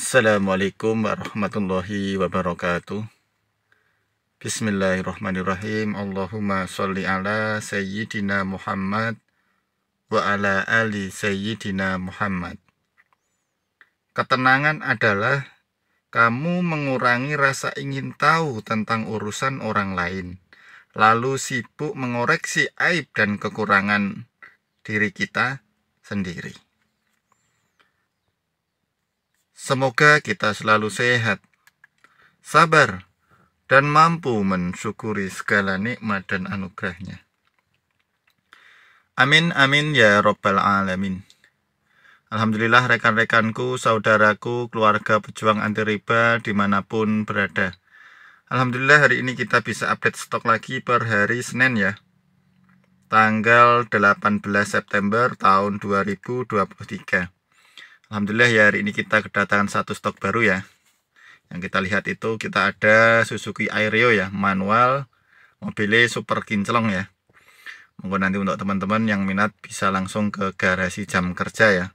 Assalamualaikum warahmatullahi wabarakatuh. Bismillahirrahmanirrahim. Allahumma sholli ala Sayyidina Muhammad Wa ala ali Sayyidina Muhammad. Ketenangan adalah kamu mengurangi rasa ingin tahu tentang urusan orang lain Lalu sibuk mengoreksi aib dan kekurangan diri kita sendiri Semoga kita selalu sehat, sabar, dan mampu mensyukuri segala nikmat dan anugerahnya. Amin, amin, ya Rabbal Alamin. Alhamdulillah rekan-rekanku, saudaraku, keluarga pejuang anti riba di mana pun berada. Alhamdulillah hari ini kita bisa update stok lagi per hari Senin ya. Tanggal 18 September tahun 2023. Alhamdulillah ya hari ini kita kedatangan satu stok baru ya. Yang kita lihat itu kita ada Suzuki Aireo ya, manual, mobilnya super kinclong ya. Monggo nanti untuk teman-teman yang minat bisa langsung ke garasi jam kerja ya.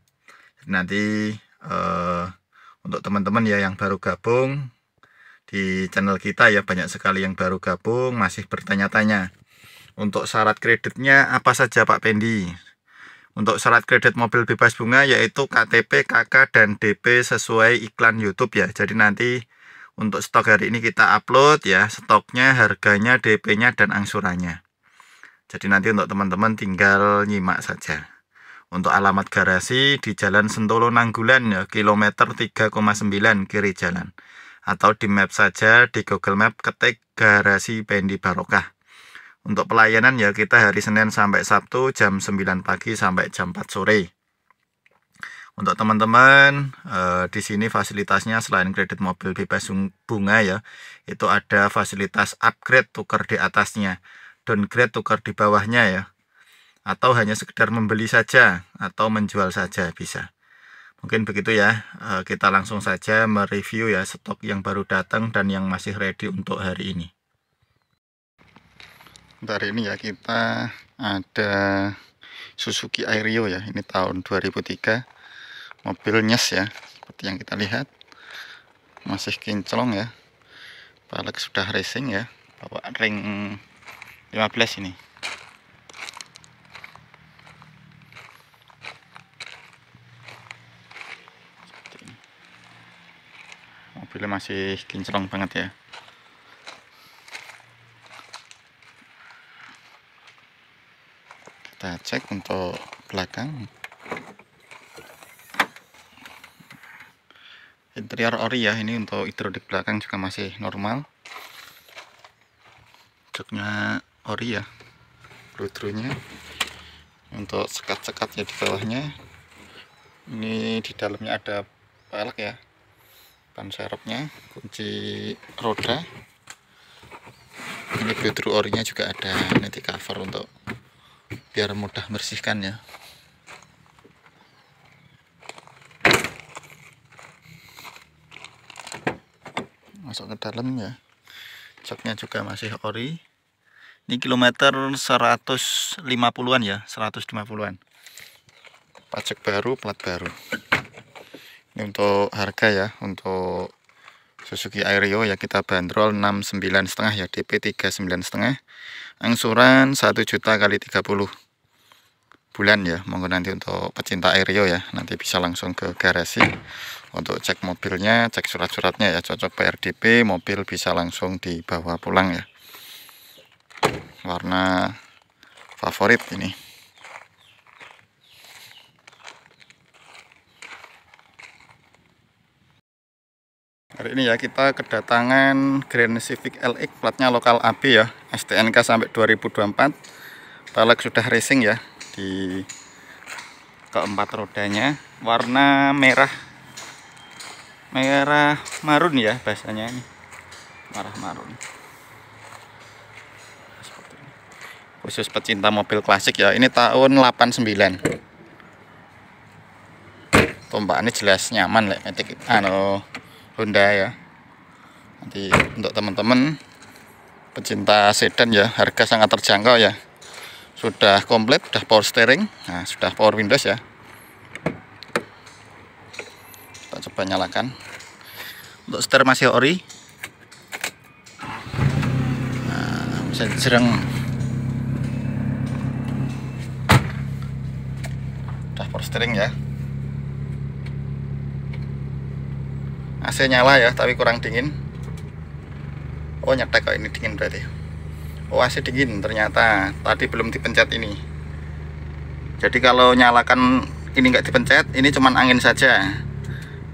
Nanti uh, untuk teman-teman ya yang baru gabung di channel kita ya banyak sekali yang baru gabung masih bertanya-tanya. Untuk syarat kreditnya apa saja Pak Pendi? Untuk syarat kredit mobil bebas bunga yaitu KTP, KK, dan DP sesuai iklan YouTube ya. Jadi nanti untuk stok hari ini kita upload ya stoknya, harganya, DP-nya, dan angsurannya. Jadi nanti untuk teman-teman tinggal nyimak saja. Untuk alamat garasi di Jalan Sentolo Nanggulan ya, kilometer 3,9 kiri jalan. Atau di map saja di Google Map ketik garasi Pendi Barokah. Untuk pelayanan ya kita hari Senin sampai Sabtu jam 9 pagi sampai jam 4 sore. Untuk teman-teman eh, di sini fasilitasnya selain kredit mobil bebas bunga ya, itu ada fasilitas upgrade tukar di atasnya, downgrade tukar di bawahnya ya. Atau hanya sekedar membeli saja atau menjual saja bisa. Mungkin begitu ya. Eh, kita langsung saja mereview ya stok yang baru datang dan yang masih ready untuk hari ini hari ini ya kita ada Suzuki Aireo ya ini tahun 2003 mobil nyes ya seperti yang kita lihat. Masih kinclong ya. Balik sudah racing ya bawa ring 15 ini. Mobilnya masih kinclong banget ya kita cek untuk belakang. Interior ori ya ini untuk hidrolik belakang juga masih normal. Joknya ori ya rudrunya. Untuk sekat-sekat ya di bawahnya. Ini di dalamnya ada pelek ya ban serepnya kunci roda. Ini bludru orinya juga ada nanti cover untuk biar mudah bersihkan ya. Masuk ke dalam ya. Coknya juga masih ori. Ini kilometer 150-an ya 150-an pajak baru plat baru. Ini untuk harga ya untuk Suzuki Aireo ya kita bandrol 69 setengah ya DP 39 setengah. Angsuran 1 juta kali 30 bulan ya monggo nanti untuk pecinta Aireo ya nanti bisa langsung ke garasi. Untuk cek mobilnya cek surat-suratnya ya cocok PRDP mobil bisa langsung dibawa pulang ya. Warna favorit ini hari ini ya kita kedatangan Grand Civic LX platnya lokal AB ya STNK sampai 2024 balik sudah racing ya di keempat rodanya. Warna merah merah marun ya bahasanya ini. Merah marun. Khusus pecinta mobil klasik ya ini tahun 89 ini jelas nyaman lah metik. Anu Honda ya. Nanti untuk teman-teman pecinta sedan ya harga sangat terjangkau ya. Sudah komplit sudah power steering. Nah sudah power windows ya. Kita coba nyalakan. Untuk setir masih ori. Nah, bisa jereng dashboard steering ya AC nyala ya tapi kurang dingin. Oh nyetek kok ini dingin berarti. Oh AC dingin ternyata. Tadi belum dipencet ini. Jadi kalau nyalakan ini nggak dipencet ini cuman angin saja.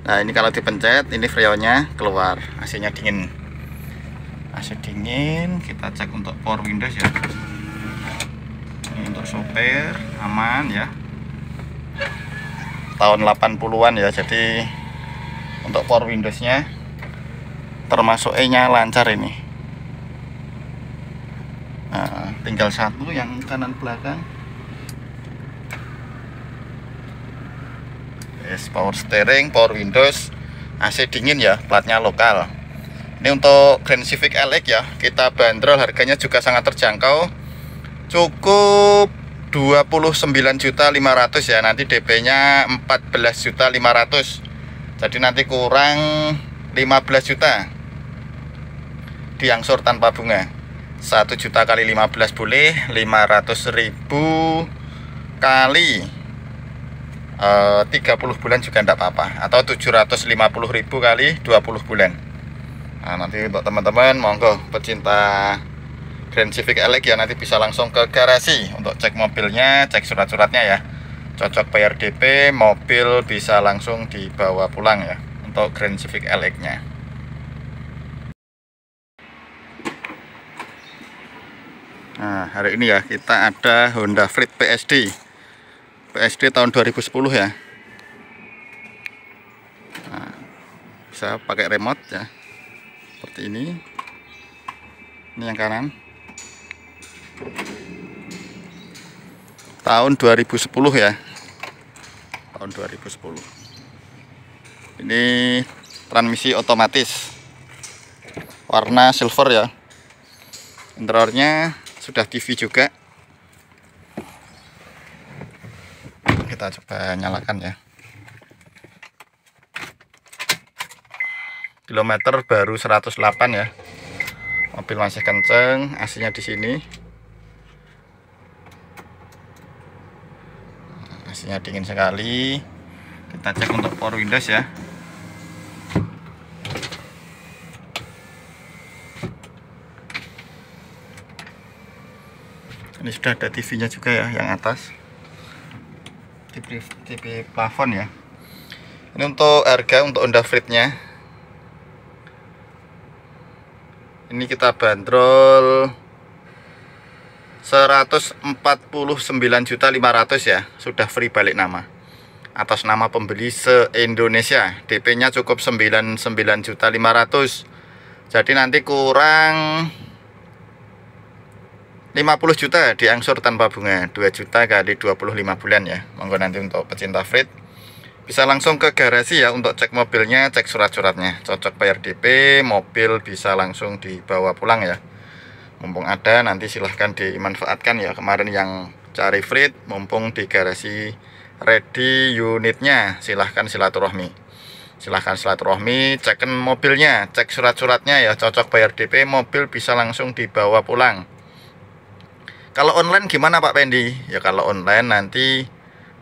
Nah ini kalau dipencet ini freonnya keluar. AC nya dingin. AC dingin kita cek untuk power windows ya. Ini untuk sopir aman ya. Tahun 80-an ya jadi untuk power windowsnya termasuk E nya lancar ini nah, tinggal satu yang kanan belakang yes, power steering, power windows, AC dingin ya, platnya lokal. Ini untuk Grand Civic LX ya, kita bandrol harganya juga sangat terjangkau. Cukup 29.500 ya, nanti DP-nya 14.500. Jadi nanti kurang 15 juta. Diangsur tanpa bunga. 1 juta kali 15 boleh, 500 ribu kali 30 eh, bulan juga tidak apa-apa atau 750.000 kali 20 bulan nah nanti untuk teman-teman monggo pecinta Grand Civic LX ya nanti bisa langsung ke garasi untuk cek mobilnya cek surat-suratnya ya cocok bayar DP mobil bisa langsung dibawa pulang ya untuk Grand Civic LX nya Nah hari ini ya kita ada Honda Freed PSD PSD tahun 2010 ya. Nah, bisa pakai remote ya seperti ini. Ini yang kanan. Tahun 2010 ya tahun 2010 ini transmisi otomatis. Warna silver ya. Interiornya sudah TV juga. Kita coba nyalakan ya. Kilometer baru 108 ya. Mobil masih kenceng aslinya di sini aslinya dingin sekali. Kita cek untuk power windows ya. Ini sudah ada TV nya juga ya yang atas. TV, TV plafon ya. Ini untuk harga untuk Honda Freed nya ini kita bandrol 149.500 ya sudah free balik nama. Atas nama pembeli se-Indonesia DP nya cukup 99.500 jadi nanti kurang 50 juta diangsur tanpa bunga 2 juta kali 25 bulan ya. Monggo nanti untuk pecinta Freight bisa langsung ke garasi ya untuk cek mobilnya cek surat-suratnya. Cocok bayar DP mobil bisa langsung dibawa pulang ya mumpung ada nanti silahkan dimanfaatkan ya kemarin yang cari Freight mumpung di garasi ready unitnya silahkan silaturahmi silahkan silaturahmi cekkan mobilnya cek surat-suratnya ya cocok bayar DP mobil bisa langsung dibawa pulang kalau online gimana Pak Pendi? Ya kalau online nanti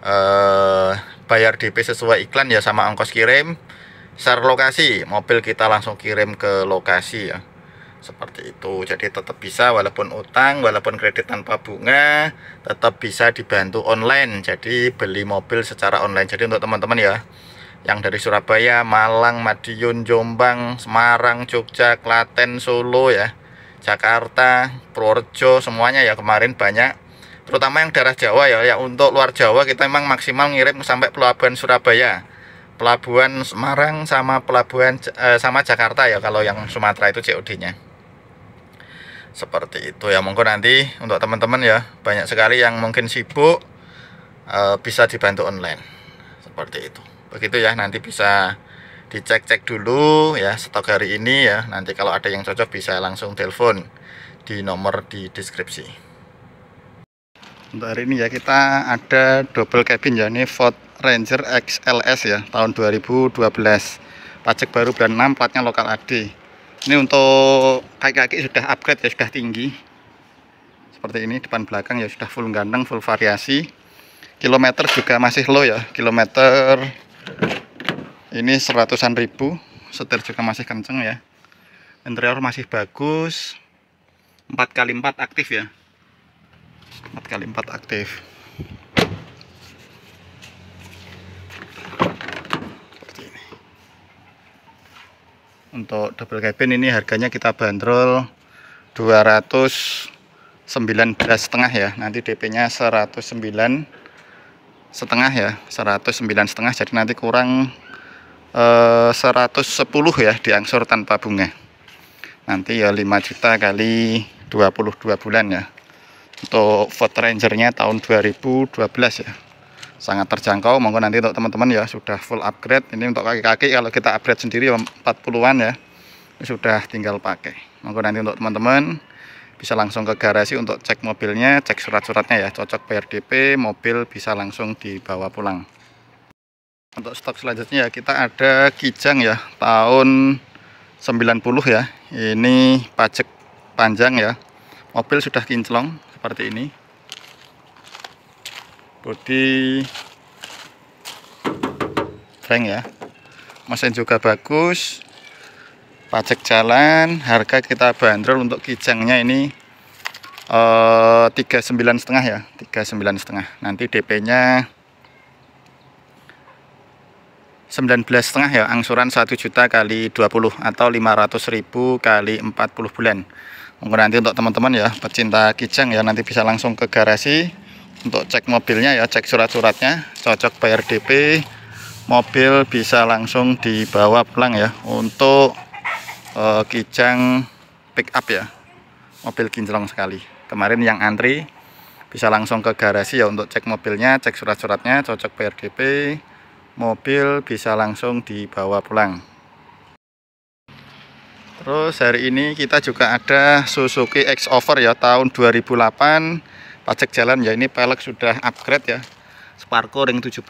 eh, bayar DP sesuai iklan ya sama ongkos kirim. Share lokasi, mobil kita langsung kirim ke lokasi ya. Seperti itu. Jadi tetap bisa walaupun utang, walaupun kredit tanpa bunga, tetap bisa dibantu online. Jadi beli mobil secara online. Jadi untuk teman-teman ya yang dari Surabaya, Malang, Madiun, Jombang, Semarang, Jogja, Klaten, Solo ya Jakarta, Purworejo semuanya ya kemarin banyak terutama yang daerah Jawa ya ya untuk luar Jawa kita memang maksimal ngirim sampai pelabuhan Surabaya pelabuhan Semarang sama pelabuhan eh, sama Jakarta ya kalau yang Sumatera itu COD nya seperti itu ya. Monggo nanti untuk teman-teman ya banyak sekali yang mungkin sibuk eh, bisa dibantu online. Seperti itu. Begitu ya nanti bisa dicek-cek dulu ya stok hari ini ya. Nanti kalau ada yang cocok bisa langsung telepon di nomor di deskripsi. Untuk hari ini ya kita ada double cabin ya. Ini Ford Ranger XLS ya tahun 2012 pajak baru bulan 6 platnya lokal AD ini untuk kaki-kaki sudah upgrade ya sudah tinggi. Seperti ini depan belakang ya sudah full ganteng full variasi. Kilometer juga masih low ya kilometer ini seratusan ribu. Setir juga masih kenceng ya. Interior masih bagus. 4x4 aktif ya. 4x4 aktif untuk double cabin ini harganya kita bandrol 219 setengah ya. Nanti DP nya 109 setengah ya 109 setengah. Jadi nanti kurang eh, 110 ya diangsur tanpa bunga. Nanti ya 5 juta kali 22 bulan ya. Untuk Ford Rangernya tahun 2012 ya sangat terjangkau. Monggo nanti untuk teman-teman ya sudah full upgrade. Ini untuk kaki-kaki kalau kita upgrade sendiri 40-an ya. Sudah tinggal pakai. Monggo nanti untuk teman-teman bisa langsung ke garasi untuk cek mobilnya cek surat-suratnya ya. Cocok bayar DP mobil bisa langsung dibawa pulang. Untuk stok selanjutnya ya kita ada kijang ya tahun 90 ya. Ini pajak panjang ya. Mobil sudah kinclong seperti ini bodi. Frank ya. Mesin juga bagus. Pajak jalan. Harga kita bandrol untuk kijangnya ini eh, tiga sembilan setengah ya. Tiga sembilan setengah. Nanti DP nya 19 setengah ya. Angsuran 1 juta kali 20 atau 500 ribu kali 40 bulan. Mungkin nanti untuk teman-teman ya pecinta kijang ya nanti bisa langsung ke garasi untuk cek mobilnya ya cek surat-suratnya cocok bayar DP mobil bisa langsung dibawa pulang ya. Untuk uh, kijang pick up ya mobil kinclong sekali. Kemarin yang antri bisa langsung ke garasi ya untuk cek mobilnya cek surat-suratnya cocok bayar DP mobil bisa langsung dibawa pulang. Terus hari ini kita juga ada Suzuki X-Over ya tahun 2008 pajak jalan ya ini pelek sudah upgrade ya. Sparko ring 17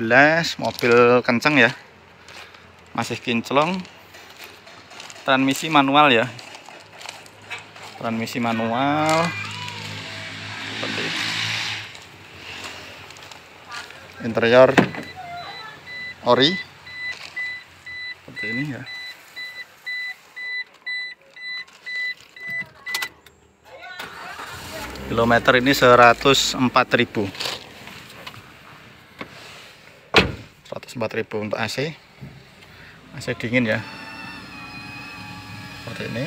mobil kenceng ya. Masih kinclong. Transmisi manual ya. Transmisi manual. Seperti ini interior ori. Seperti ini ya kilometer ini 104.000 104.000 untuk AC AC dingin ya. Seperti ini.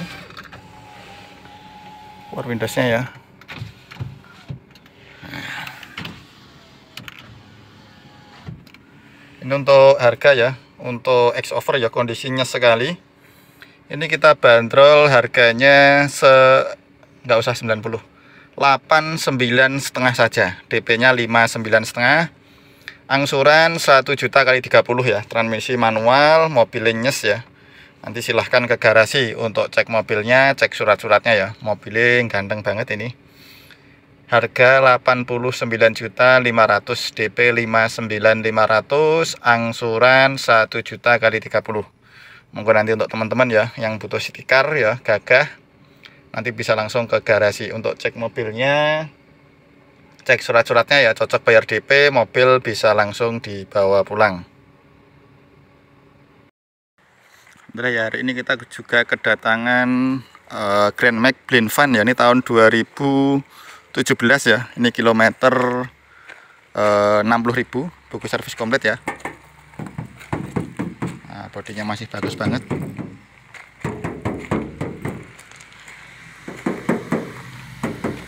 Power windowsnya ya. Ini untuk harga ya. Untuk X over ya kondisinya sekali. Ini kita bandrol harganya se nggak usah 90 89 setengah saja. DP nya 59 setengah. Angsuran 1 juta kali 30 ya. Transmisi manual mobil nyes ya. Nanti silahkan ke garasi untuk cek mobilnya cek surat-suratnya ya. Mobilnya ganteng banget ini. Harga 89 juta 500 DP 59500 angsuran 1 juta kali 30 mungkin nanti untuk teman-teman ya yang butuh stiker ya gagah nanti bisa langsung ke garasi untuk cek mobilnya. Cek surat-suratnya ya cocok bayar DP mobil bisa langsung dibawa pulang. Nah hari ini kita juga kedatangan uh, Grand Max Blind Van ya ini tahun 2017 ya. Ini kilometer uh, 60.000 buku servis komplit ya. Nah, bodinya masih bagus banget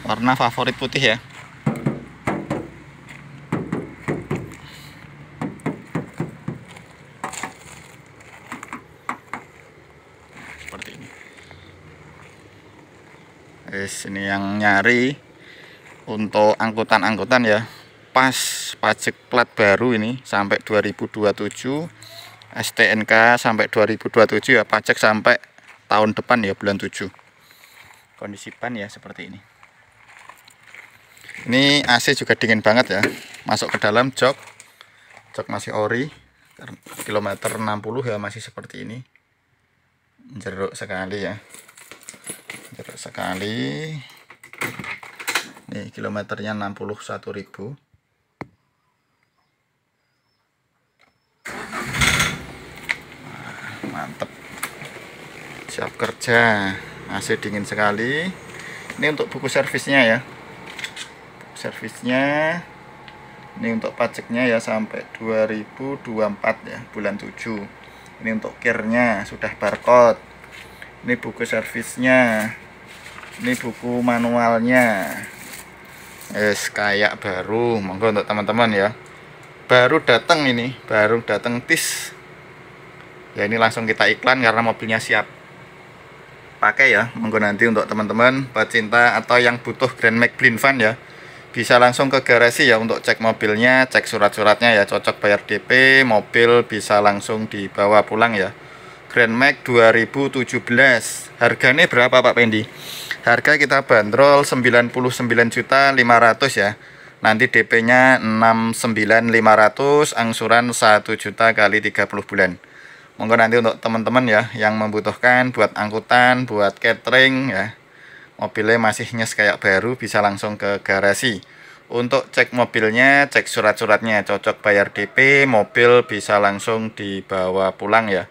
warna favorit putih ya. Seperti ini. Yes, ini yang nyari untuk angkutan-angkutan ya. Pas pajak plat baru ini sampai 2027 STNK sampai 2027 ya pajak sampai tahun depan ya bulan 7 kondisi ban ya seperti ini ini AC juga dingin banget ya. Masuk ke dalam jok. Jok masih ori. Kilometer 60 ya masih seperti ini. Jeruk sekali ya. Jeruk sekali. Nih kilometernya 61.000 mantep. Siap kerja. AC dingin sekali. Ini untuk buku servisnya ya servisnya. Ini untuk pajaknya ya sampai 2024 ya bulan 7 ini untuk kirnya sudah barcode. Ini buku servisnya. Ini buku manualnya. Es kayak baru. Monggo untuk teman-teman ya. Baru datang ini baru datang tis. Ya ini langsung kita iklan karena mobilnya siap. Pakai ya monggo nanti untuk teman-teman pecinta atau yang butuh Grand Max Blind Van ya bisa langsung ke garasi ya untuk cek mobilnya cek surat-suratnya ya. Cocok bayar DP mobil bisa langsung dibawa pulang ya. Grand Max 2017 harganya berapa Pak Pendi? Harga kita bandrol 99 juta 500 ya. Nanti DP nya 69500 angsuran 1 juta kali 30 bulan. Monggo nanti untuk teman-teman ya yang membutuhkan buat angkutan buat catering ya mobilnya masih nyes kayak baru bisa langsung ke garasi. Untuk cek mobilnya cek surat-suratnya cocok bayar DP mobil bisa langsung dibawa pulang ya.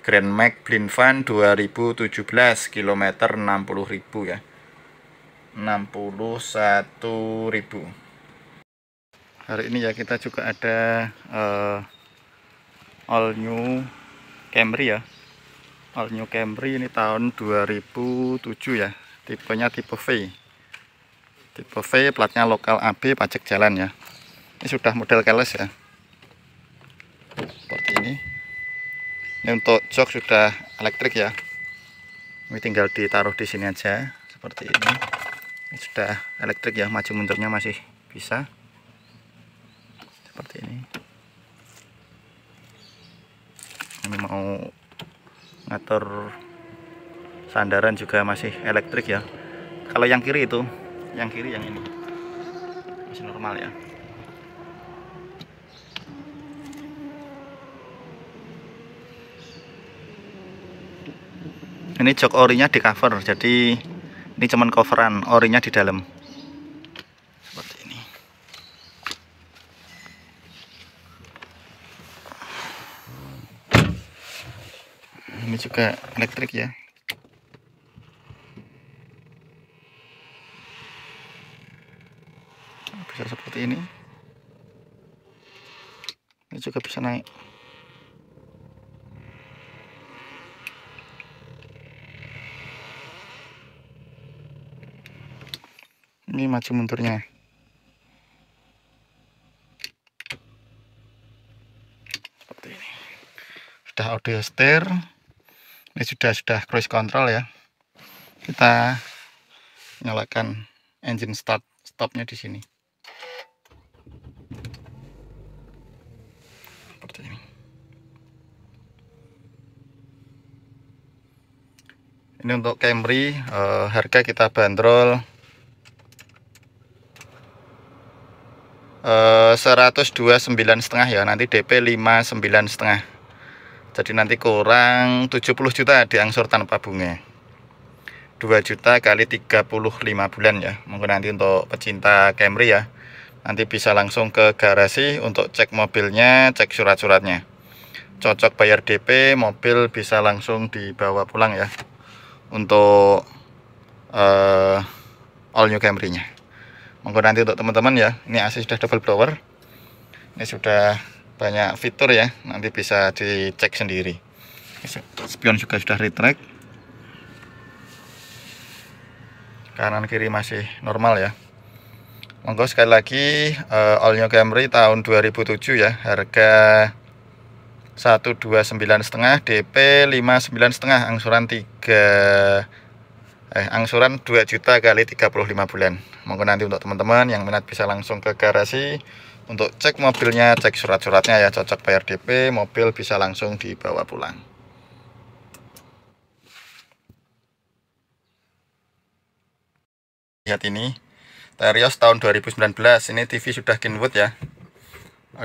Grand Max Blind Van 2017 kilometer 60.000 ya. 61.000 hari ini ya kita juga ada uh, all new Camry ya. All new Camry ini tahun 2007 ya tipenya tipe V. Tipe V platnya lokal AB pajak jalan ya. Ini sudah model keles ya. Seperti ini. Ini untuk jok sudah elektrik ya. Ini tinggal ditaruh di sini aja seperti ini. Ini sudah elektrik ya maju mundurnya masih bisa. Seperti ini. Ini mau ngatur sandaran juga masih elektrik ya. Kalau yang kiri itu yang kiri yang ini. Masih normal ya. Ini jok orinya di cover jadi ini cuman coveran orinya di dalam. Ini juga elektrik ya bisa seperti ini. Ini juga bisa naik. Ini maju mundurnya. Seperti ini. Sudah audio steer ini sudah sudah cruise control ya. Kita nyalakan engine start stopnya di sini seperti ini ini untuk Camry eh, harga kita bandrol eh, 129 setengah ya nanti DP 59 setengah. Jadi nanti kurang 70 juta diangsur tanpa bunga. 2 juta kali 35 bulan ya mungkin nanti untuk pecinta Camry ya. Nanti bisa langsung ke garasi untuk cek mobilnya cek surat-suratnya. Cocok bayar DP mobil bisa langsung dibawa pulang ya untuk uh, all new Camry nya monggo nanti untuk teman-teman ya ini AC sudah double blower. Ini sudah banyak fitur ya nanti bisa dicek sendiri. Spion juga sudah retract. Kanan kiri masih normal ya. Monggo sekali lagi uh, all new Camry tahun 2007 ya harga 129 setengah DP 59 setengah angsuran 3 eh angsuran 2 juta kali 35 bulan. Monggo nanti untuk teman-teman yang minat bisa langsung ke garasi. Untuk cek mobilnya cek surat-suratnya ya cocok bayar DP mobil bisa langsung dibawa pulang. Lihat ini Terios tahun 2019 ini TV sudah Kenwood ya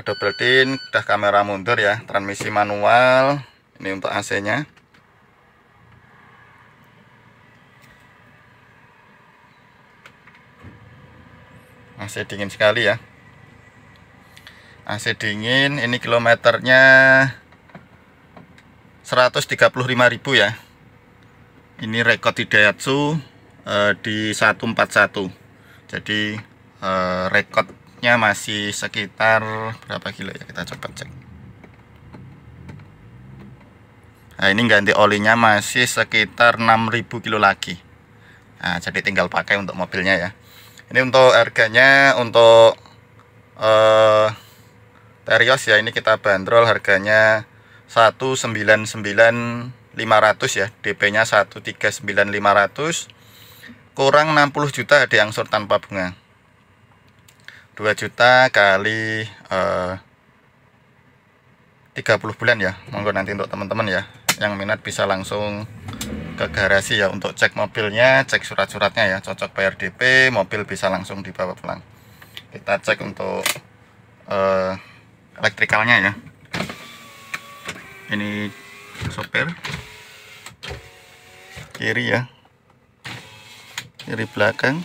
double tin udah kamera mundur ya transmisi manual ini untuk AC nya AC dingin sekali ya. AC dingin ini kilometernya 135.000 ya. Ini rekod Daihatsu eh, di 141 jadi eh, rekod rekodnya masih sekitar berapa kilo ya? Kita coba cek. Nah ini ganti olinya masih sekitar 6000 kilo lagi. Nah jadi tinggal pakai untuk mobilnya ya. Ini untuk harganya untuk eh, Terios ya ini kita bandrol harganya 199.500 ya. DP nya 139.500 kurang 60 juta diangsur tanpa bunga 2 juta kali eh, 30 bulan ya. Monggo nanti untuk teman-teman ya yang minat bisa langsung ke garasi ya untuk cek mobilnya cek surat-suratnya ya. Cocok bayar DP mobil bisa langsung dibawa pulang. Kita cek untuk uh, elektrikalnya ya. Ini sopir. Kiri ya. Kiri belakang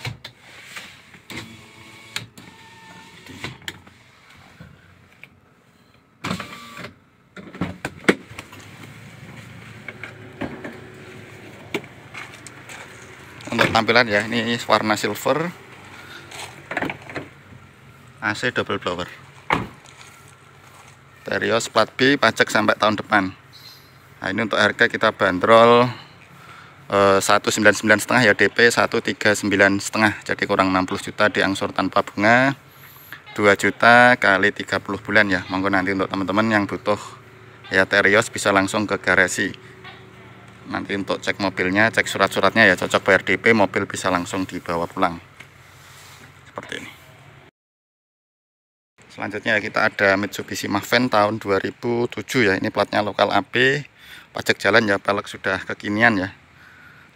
untuk tampilan ya ini warna silver. AC double blower. Terios plat B pajak sampai tahun depan. Nah ini untuk harga kita bandrol eh, 199 setengah ya DP 139 setengah. Jadi kurang 60 juta diangsur tanpa bunga. 2 juta kali 30 bulan ya. Monggo nanti untuk teman-teman yang butuh ya Terios bisa langsung ke garasi nanti untuk cek mobilnya cek surat-suratnya ya cocok bayar DP mobil bisa langsung dibawa pulang. Seperti ini. Selanjutnya kita ada Mitsubishi Maven tahun 2007 ya. Ini platnya lokal AB pajak jalan ya pelek sudah kekinian ya.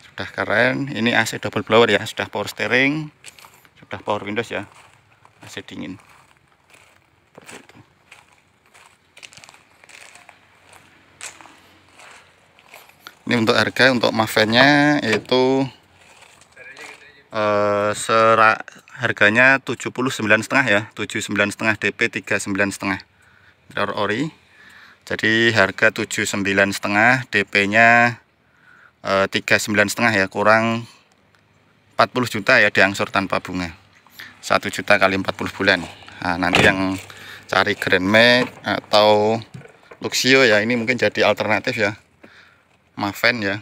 Sudah keren. Ini AC double blower ya sudah power steering sudah power windows ya. AC dingin. Seperti itu ini untuk harga untuk Mavennya itu eh, serak harganya 79 setengah ya 79 setengah DP 39 setengah. Mirror ori. Jadi harga 79 setengah DP nya eh, 39 setengah ya kurang 40 juta ya diangsur tanpa bunga. 1 juta kali 40 bulan. Nah, nanti yang cari Grand Max atau Luxio ya ini mungkin jadi alternatif ya Maven ya.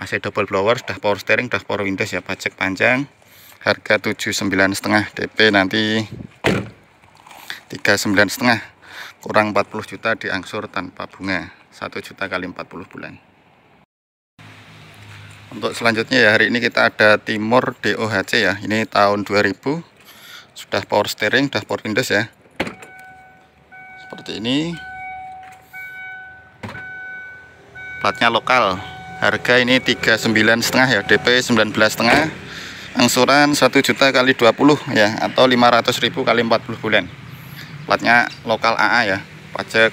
AC double blower sudah power steering sudah power windows ya pajak panjang. Harga 79 setengah DP nanti 39 setengah. Kurang 40 juta diangsur tanpa bunga. 1 juta kali 40 bulan. Untuk selanjutnya ya hari ini kita ada Timur DOHC ya. Ini tahun 2000 sudah power steering sudah power windows ya. Seperti ini platnya lokal. Harga ini 39 setengah ya DP 19 setengah. Angsuran 1 juta kali 20 ya atau 500 ribu kali 40 bulan. Platnya lokal AA ya pajak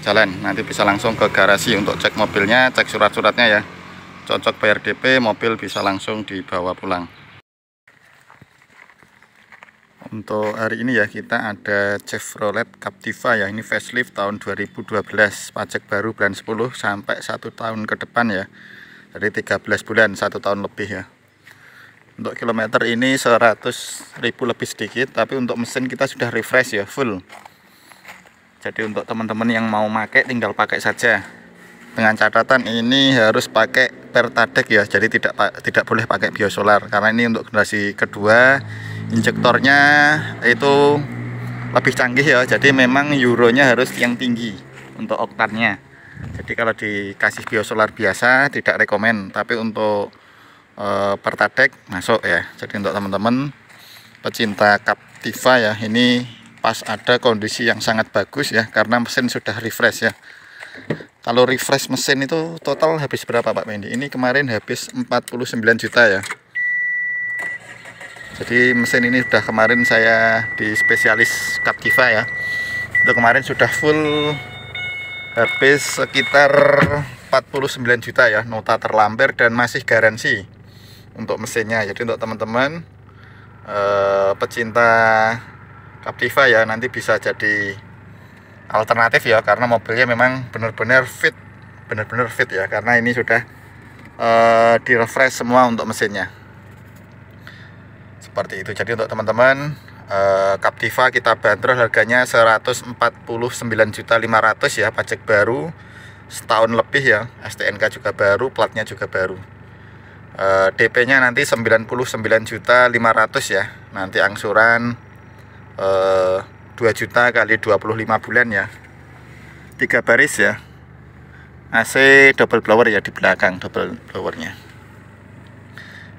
jalan. Nanti bisa langsung ke garasi untuk cek mobilnya cek surat-suratnya ya. Cocok bayar DP mobil bisa langsung dibawa pulang untuk hari ini ya kita ada Chevrolet Captiva ya. Ini facelift tahun 2012 pajak baru bulan 10 sampai satu tahun ke depan ya. Jadi 13 bulan satu tahun lebih ya. Untuk kilometer ini 100 ribu lebih sedikit tapi untuk mesin kita sudah refresh ya full. Jadi untuk teman-teman yang mau pakai tinggal pakai saja. Dengan catatan ini harus pakai pertadek ya jadi tidak tidak boleh pakai biosolar. Karena ini untuk generasi kedua injektornya itu lebih canggih ya. Jadi memang euronya harus yang tinggi untuk oktannya. Jadi kalau dikasih biosolar biasa tidak rekomen. Tapi untuk e, pertadek masuk ya. Jadi untuk teman-teman pecinta Captiva ya ini pas ada kondisi yang sangat bagus ya karena mesin sudah refresh ya. Kalau refresh mesin itu total habis berapa Pak Mendy ini kemarin habis 49 juta ya jadi mesin ini sudah kemarin saya di spesialis Captiva ya. Itu kemarin sudah full habis sekitar 49 juta ya nota terlampir dan masih garansi untuk mesinnya. Jadi untuk teman-teman eh, pecinta Captiva ya nanti bisa jadi alternatif ya karena mobilnya memang benar-benar fit benar-benar fit ya karena ini sudah uh, di refresh semua untuk mesinnya seperti itu. Jadi untuk teman-teman uh, Captiva kita bandrol harganya 149.500 ya pajak baru. Setahun lebih ya STNK juga baru platnya juga baru. Uh, eh, DP nya nanti 99.500 ya. Nanti angsuran uh, 2 juta kali 25 bulan ya. Tiga baris ya. AC double blower ya di belakang double blowernya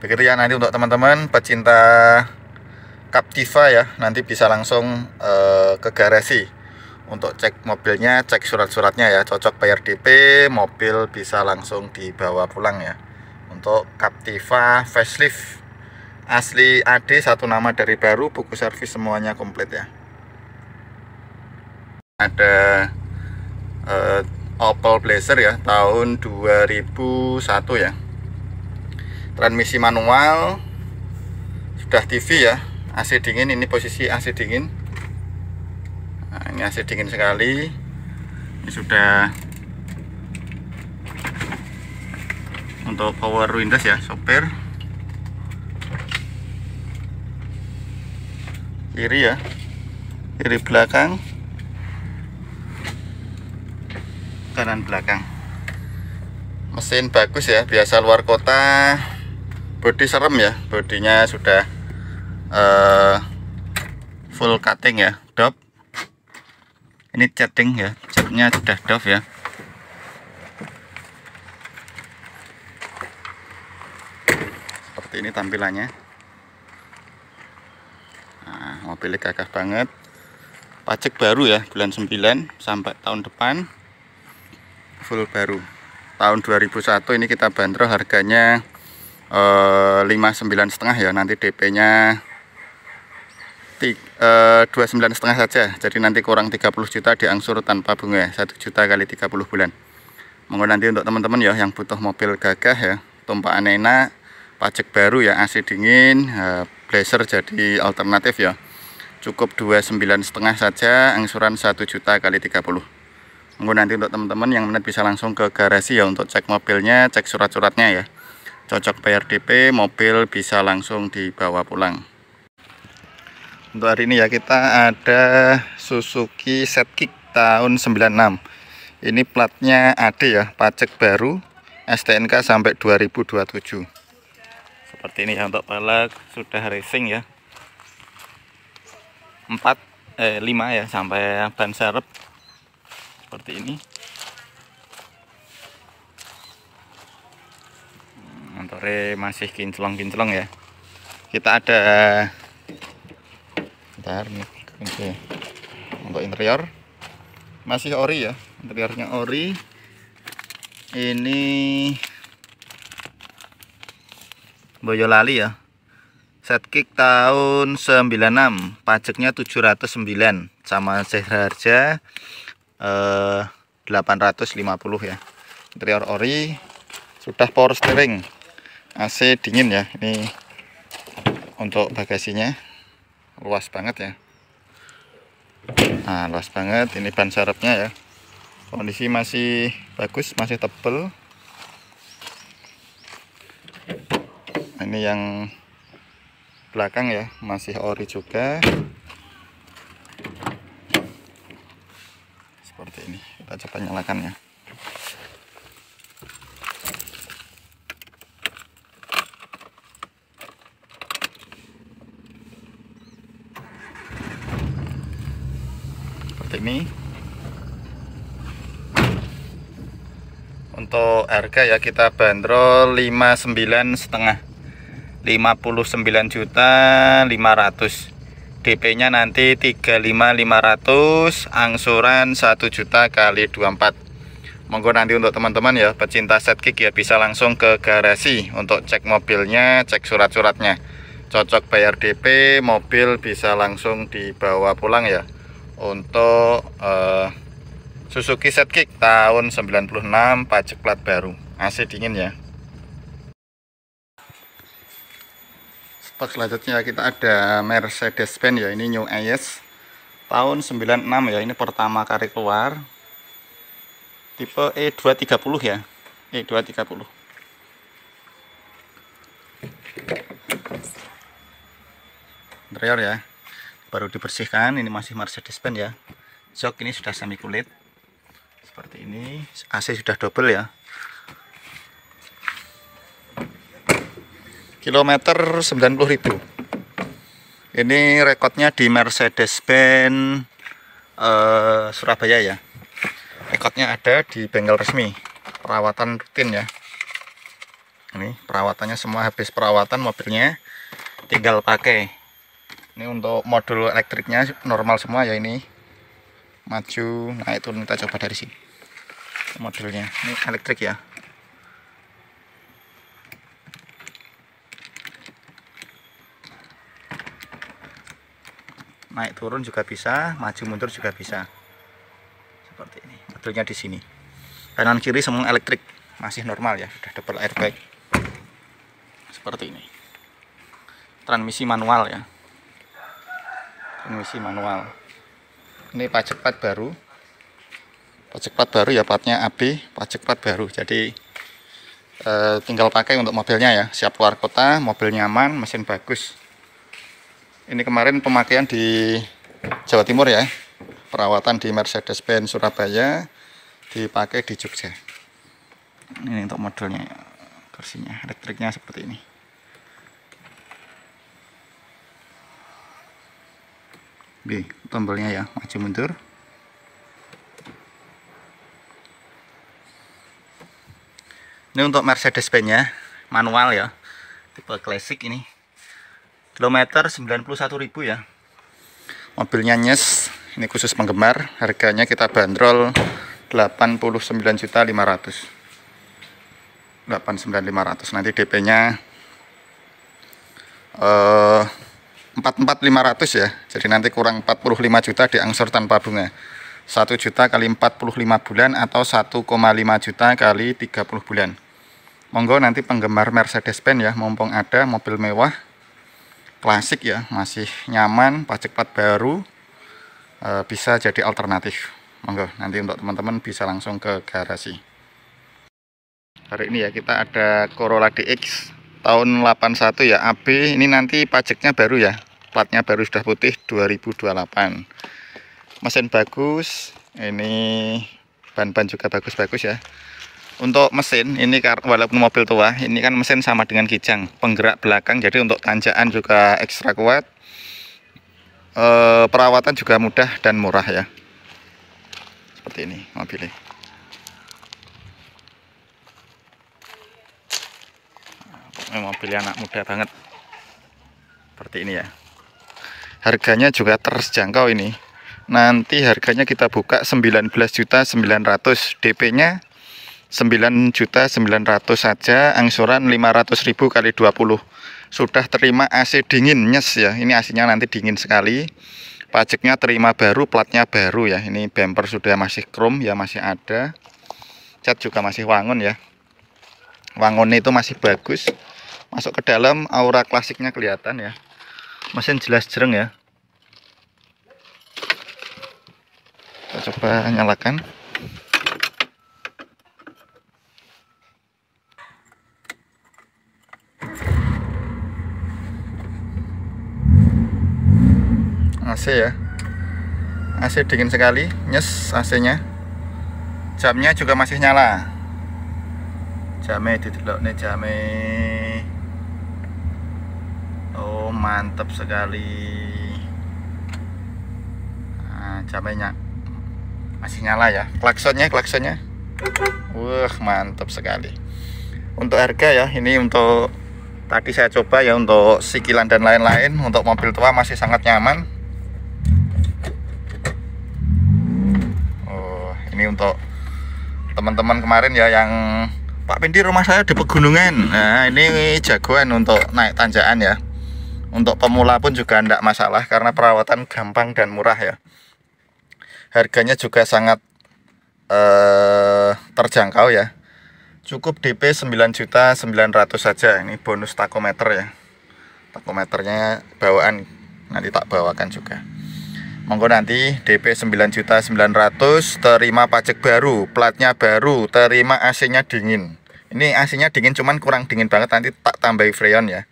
begitu ya nanti untuk teman-teman pecinta Captiva ya nanti bisa langsung uh, ke garasi untuk cek mobilnya cek surat-suratnya ya. Cocok bayar DP mobil bisa langsung dibawa pulang ya. Untuk Captiva facelift. Asli AD satu nama dari baru buku servis semuanya komplit ya. Ada uh, Opel Blazer ya tahun 2001 ya transmisi manual. Sudah TV ya AC dingin ini posisi AC dingin. Nah, ini AC dingin sekali. Ini sudah untuk power windows ya sopir. Kiri ya kiri belakang. Kanan belakang. Mesin bagus ya biasa luar kota bodi serem ya bodinya sudah uh, full cutting ya dop ini chatting ya catnya sudah dop ya. Seperti ini tampilannya. Nah, mobilnya gagah banget. Pajak baru ya bulan 9 sampai tahun depan. Full baru. Tahun 2001 ini kita bandrol harganya eh, 59 setengah ya nanti DP nya eh, 29 setengah saja. Jadi nanti kurang 30 juta diangsur tanpa bunga 1 juta kali 30 bulan. Monggo nanti untuk teman-teman ya yang butuh mobil gagah ya tumpaan enak pajak baru ya AC dingin eh, blazer jadi alternatif ya. Cukup 29 setengah saja angsuran 1 juta kali 30 Mungkin nanti untuk teman-teman yang minat bisa langsung ke garasi ya untuk cek mobilnya, cek surat-suratnya ya. Cocok bayar DP, mobil bisa langsung dibawa pulang. Untuk hari ini ya kita ada Suzuki Setkick tahun 96. Ini platnya AD ya, pajak baru STNK sampai 2027. Seperti ini ya untuk balak sudah racing ya. 4 eh 5 ya sampai ban serep seperti ini motornya masih kinclong-kinclong ya. Kita ada bentar nih untuk interior. Masih ori ya interiornya ori. Ini Boyolali ya. Set kick tahun 96 pajaknya 709 sama seharga eh, 850 ya. Interior ori sudah power steering AC dingin ya. Ini untuk bagasinya luas banget ya. Nah luas banget. Ini ban serepnya ya. Kondisi masih bagus masih tebel. Ini yang belakang ya masih ori juga. Seperti ini. Kita coba nyalakan ya seperti ini. Untuk harga ya kita bandrol 59 setengah. 59 juta 500 DP nya nanti 35500 angsuran 1 juta kali 24 monggo nanti untuk teman-teman ya pecinta set kick ya bisa langsung ke garasi untuk cek mobilnya cek surat-suratnya. Cocok bayar DP mobil bisa langsung dibawa pulang ya untuk uh, Suzuki set kick tahun 96 pajak plat baru. AC dingin ya. Spot selanjutnya kita ada Mercedes Benz ya ini New AS tahun 96 ya ini pertama kali keluar. Tipe E230 ya E230 interior ya baru dibersihkan ini masih Mercedes Benz ya. Jok ini sudah semi kulit seperti ini. AC sudah double ya. Kilometer 90.000 ini rekodnya di Mercedes Benz uh, Surabaya ya. Rekodnya ada di bengkel resmi. Perawatan rutin ya. Ini perawatannya semua habis perawatan mobilnya tinggal pakai ini untuk modul elektriknya normal semua ya ini. Maju naik turun kita coba dari sini. Modelnya ini elektrik ya. Naik turun juga bisa maju mundur juga bisa. Seperti ini modelnya di sini. Kanan kiri semua elektrik masih normal ya sudah double airbag. Seperti ini. Transmisi manual ya transmisi manual. Ini pajak plat baru. Pajak plat baru ya platnya AB pajak plat baru. Jadi eh, tinggal pakai untuk mobilnya ya. Siap keluar kota mobil nyaman mesin bagus. Ini kemarin pemakaian di Jawa Timur ya. Perawatan di Mercedes-Benz Surabaya dipakai di Jogja. Ini untuk modelnya kursinya elektriknya seperti ini Oke, tombolnya ya, maju mundur. Ini untuk Mercedes Benz ya, manual ya. Tipe klasik ini. Kilometer 91.000 ya. Mobilnya nyes, ini khusus penggemar. Harganya kita bandrol 89.500. 89.500. Nanti DP-nya eh 44500 ya. Jadi nanti kurang 45 juta diangsur tanpa bunga. 1 juta kali 45 bulan atau 1,5 juta kali 30 bulan. Monggo nanti penggemar Mercedes-Benz ya mumpung ada mobil mewah. Klasik ya masih nyaman pajak plat baru e, bisa jadi alternatif. Monggo nanti untuk teman-teman bisa langsung ke garasi. Hari ini ya kita ada Corolla DX tahun 81 ya AB ini nanti pajaknya baru ya. Platnya baru sudah putih 2028 mesin bagus ini ban-ban juga bagus-bagus ya. Untuk mesin ini walaupun mobil tua ini kan mesin sama dengan kijang penggerak belakang jadi untuk tanjakan juga ekstra kuat. E, perawatan juga mudah dan murah ya. Seperti ini mobilnya mobilnya anak muda banget. Seperti ini ya. Harganya juga terjangkau ini. Nanti harganya kita buka 19 juta 900 DP nya 9 juta 900 saja angsuran 500 ribu kali 20 sudah terima AC dingin nyes ya. Ini AC nya nanti dingin sekali. Pajaknya terima baru platnya baru ya. Ini bumper sudah masih chrome ya masih ada. Cat juga masih wangun ya. Wangun itu masih bagus masuk ke dalam aura klasiknya kelihatan ya. Mesin jelas jereng ya. Kita coba nyalakan. AC ya. AC dingin sekali nyes AC nya jamnya juga masih nyala. Jamnya didelok nih jamnya mantap sekali. Nah, cabainya masih nyala ya. Klaksonnya klaksonnya. Wah mantap sekali. Untuk harga ya ini untuk tadi saya coba ya untuk sikilan dan lain-lain. Untuk mobil tua masih sangat nyaman. Oh ini untuk teman-teman kemarin ya yang Pak Pindi rumah saya di pegunungan. Nah ini jagoan untuk naik tanjakan ya untuk pemula pun juga tidak masalah karena perawatan gampang dan murah ya. Harganya juga sangat eh, terjangkau ya. Cukup DP 9.900 saja. Ini bonus takometer ya. takometernya bawaan nanti tak bawakan juga monggo nanti DP 9.900 terima pajak baru platnya baru terima AC nya dingin ini AC nya dingin cuman kurang dingin banget nanti tak tambahi freon ya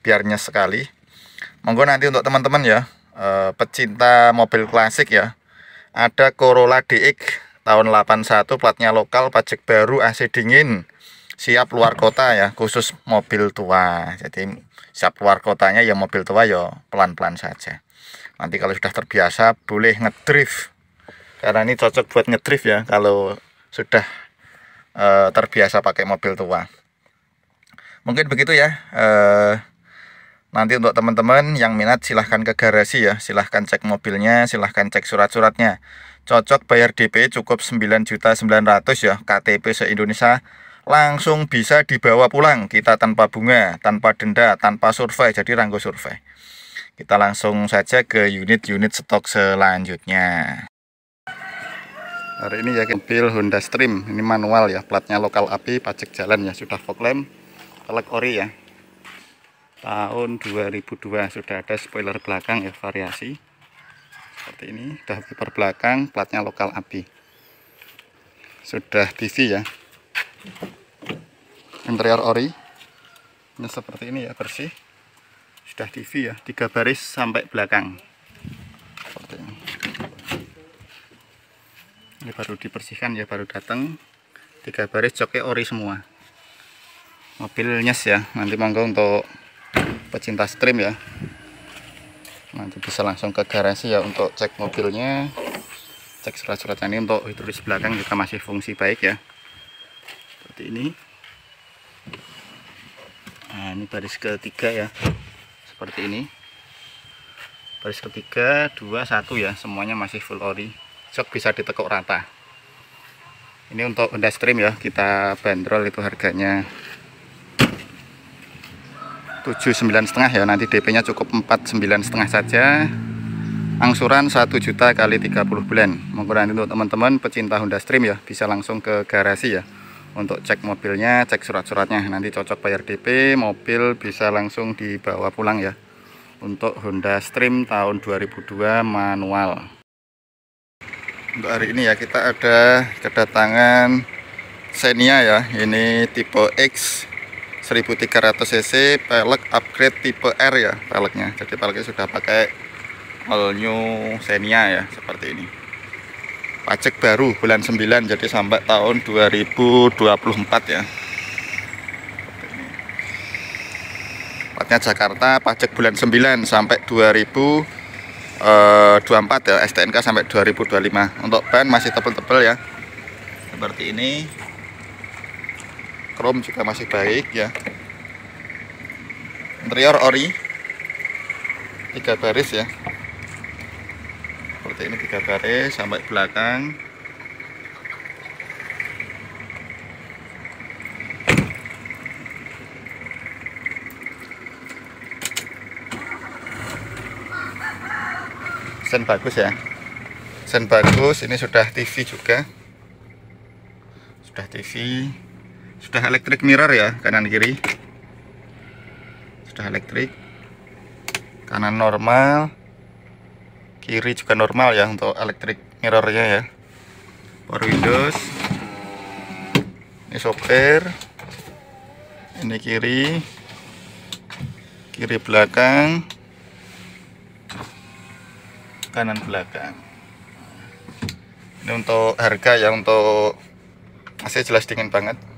biarnya sekali monggo nanti untuk teman-teman ya eh, pecinta mobil klasik ya. Ada Corolla DX tahun 81 platnya lokal pajak baru AC dingin siap luar kota ya khusus mobil tua. Jadi siap luar kotanya ya mobil tua ya pelan-pelan saja. Nanti kalau sudah terbiasa boleh ngedrift karena ini cocok buat ngedrift ya kalau sudah uh, terbiasa pakai mobil tua. Mungkin begitu ya uh, nanti untuk teman-teman yang minat silahkan ke garasi ya. Silahkan cek mobilnya silahkan cek surat-suratnya. Cocok bayar DP cukup 9.900 ya. KTP se-Indonesia langsung bisa dibawa pulang. Kita tanpa bunga, tanpa denda, tanpa survei, jadi ranggo survei. Kita langsung saja ke unit-unit stok selanjutnya. Hari ini ya mobil Honda Stream, ini manual ya, platnya lokal api, pajak jalan ya, sudah fog lamp, pelek ori ya. Tahun 2002 sudah ada spoiler belakang ya, variasi. Seperti ini, sudah wiper belakang, platnya lokal api. Sudah TV ya, interior ori. Ini seperti ini ya bersih. Sudah TV ya tiga baris sampai belakang. Seperti ini. Ini baru dibersihkan ya baru datang. Tiga baris joknya ori semua. Mobil nyes ya nanti monggo untuk pecinta stream ya. Nanti bisa langsung ke garasi ya untuk cek mobilnya cek surat-suratnya. Ini untuk hidrolis belakang juga masih fungsi baik ya. Seperti ini. Nah ini baris ketiga ya. Seperti ini. Baris ketiga dua satu ya. Semuanya masih full ori. Jok bisa ditekuk rata. Ini untuk Honda Stream ya. Kita bandrol itu harganya 79 setengah ya. Nanti DP nya cukup 49 setengah saja. Angsuran 1 juta kali 30 bulan. Mengkurang untuk teman-teman pecinta Honda Stream ya bisa langsung ke garasi ya. Untuk cek mobilnya cek surat-suratnya. Nanti cocok bayar DP mobil bisa langsung dibawa pulang ya. Untuk Honda Stream tahun 2002 manual. Untuk hari ini ya kita ada kedatangan Xenia ya. Ini tipe X 1300 cc pelek upgrade tipe R ya peleknya. Jadi peleknya sudah pakai all new Xenia ya seperti ini. Pajak baru bulan 9 jadi sampai tahun 2024 ya. Platnya Jakarta pajak bulan 9 sampai 2024 eh, ya STNK sampai 2025 untuk ban masih tebel-tebel ya. Seperti ini chrome juga masih baik ya. Interior ori. Tiga baris ya. Seperti ini tiga baris sampai belakang. Sen bagus ya. Sen bagus ini sudah TV juga. Sudah TV sudah elektrik mirror ya kanan kiri. Sudah elektrik. Kanan normal. Kiri juga normal ya untuk elektrik mirrornya ya. Power windows. Ini sopir. Ini kiri. Kiri belakang. Kanan belakang. Ini untuk harga ya untuk AC jelas dingin banget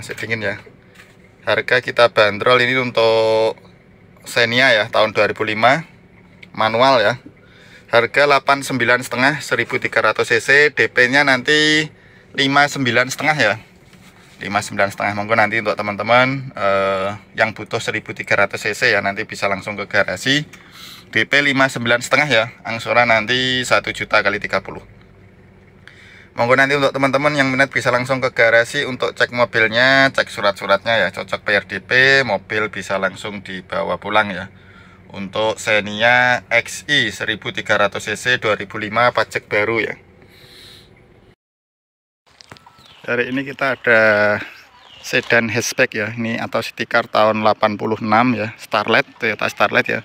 masih dingin ya. Harga kita bandrol ini untuk Xenia ya tahun 2005 manual ya. Harga 89 setengah 1300 cc. DP nya nanti 59 setengah ya. 59 setengah. Monggo nanti untuk teman-teman eh, yang butuh 1300 cc ya nanti bisa langsung ke garasi. DP 59 setengah ya. Angsuran nanti 1 juta kali 30 monggo nanti untuk teman-teman yang minat bisa langsung ke garasi untuk cek mobilnya cek surat-suratnya ya. Cocok PRDP mobil bisa langsung dibawa pulang ya. Untuk Xenia XI 1300cc 2005 pajak baru ya. Hari ini kita ada sedan hatchback ya. Ini atau City Car tahun 86 ya. Starlet Toyota Starlet ya.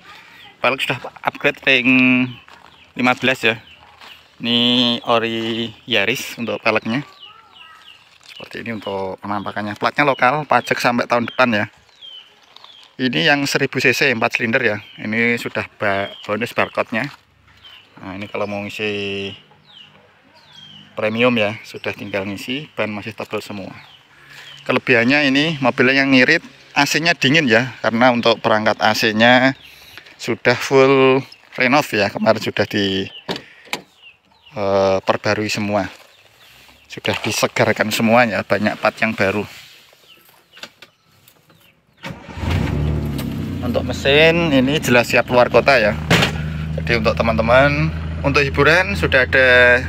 Pelek sudah upgrade ring 15 ya ini ori Yaris untuk peleknya. Seperti ini untuk penampakannya. Platnya lokal pajak sampai tahun depan ya. Ini yang 1000 cc 4 silinder ya. Ini sudah bonus barcode nya nah ini kalau mau ngisi premium ya sudah tinggal ngisi ban masih tebal semua. Kelebihannya ini mobilnya yang ngirit AC nya dingin ya karena untuk perangkat AC nya sudah full renov ya kemarin sudah di uh, perbarui semua. Sudah disegarkan semuanya banyak part yang baru. Untuk mesin ini jelas siap luar kota ya. Jadi untuk teman-teman untuk hiburan sudah ada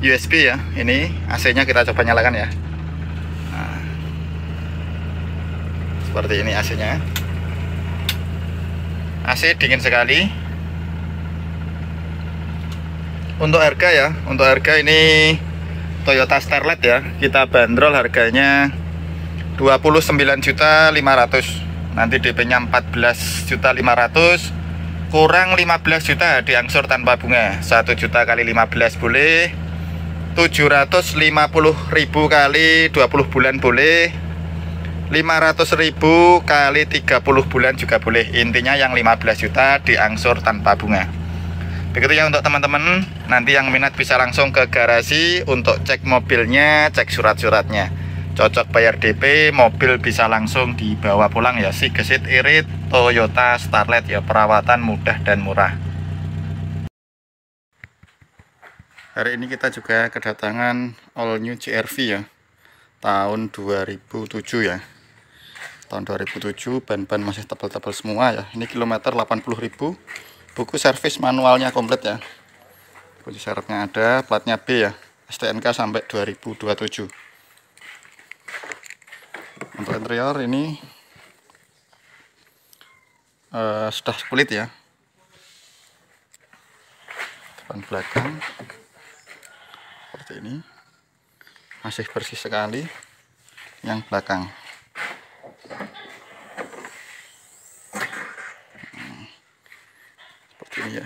USB ya. Ini AC nya kita coba nyalakan ya. Seperti ini AC nya AC dingin sekali untuk harga ya untuk harga ini Toyota Starlet ya. Kita bandrol harganya 29.500 nanti DP nya 14.500 kurang 15 juta diangsur tanpa bunga. 1 juta kali 15 boleh. 750.000 kali 20 bulan boleh. 500.000 kali 30 bulan juga boleh. Intinya yang 15 juta diangsur tanpa bunga begitu ya untuk teman-teman. Nanti yang minat bisa langsung ke garasi untuk cek mobilnya cek surat-suratnya. Cocok bayar DP mobil bisa langsung dibawa pulang ya. Si gesit irit Toyota Starlet ya perawatan mudah dan murah. Hari ini kita juga kedatangan all new CRV ya. Tahun 2007 ya. Tahun 2007 ban-ban masih tebal-tebal semua ya. Ini kilometer 80.000 buku servis manualnya komplit ya. Kunci serepnya ada platnya B ya. STNK sampai 2027 untuk interior ini uh, sudah kulit ya. Depan belakang seperti ini. Masih bersih sekali. Yang belakang ya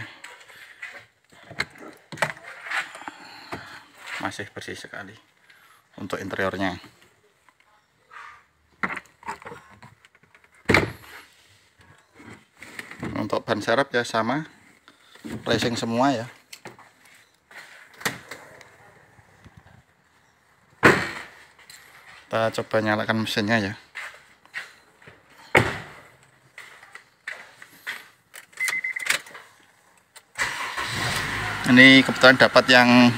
masih bersih sekali untuk interiornya. Untuk ban serep ya sama. Racing semua ya. Kita coba nyalakan mesinnya ya ini kebetulan dapat yang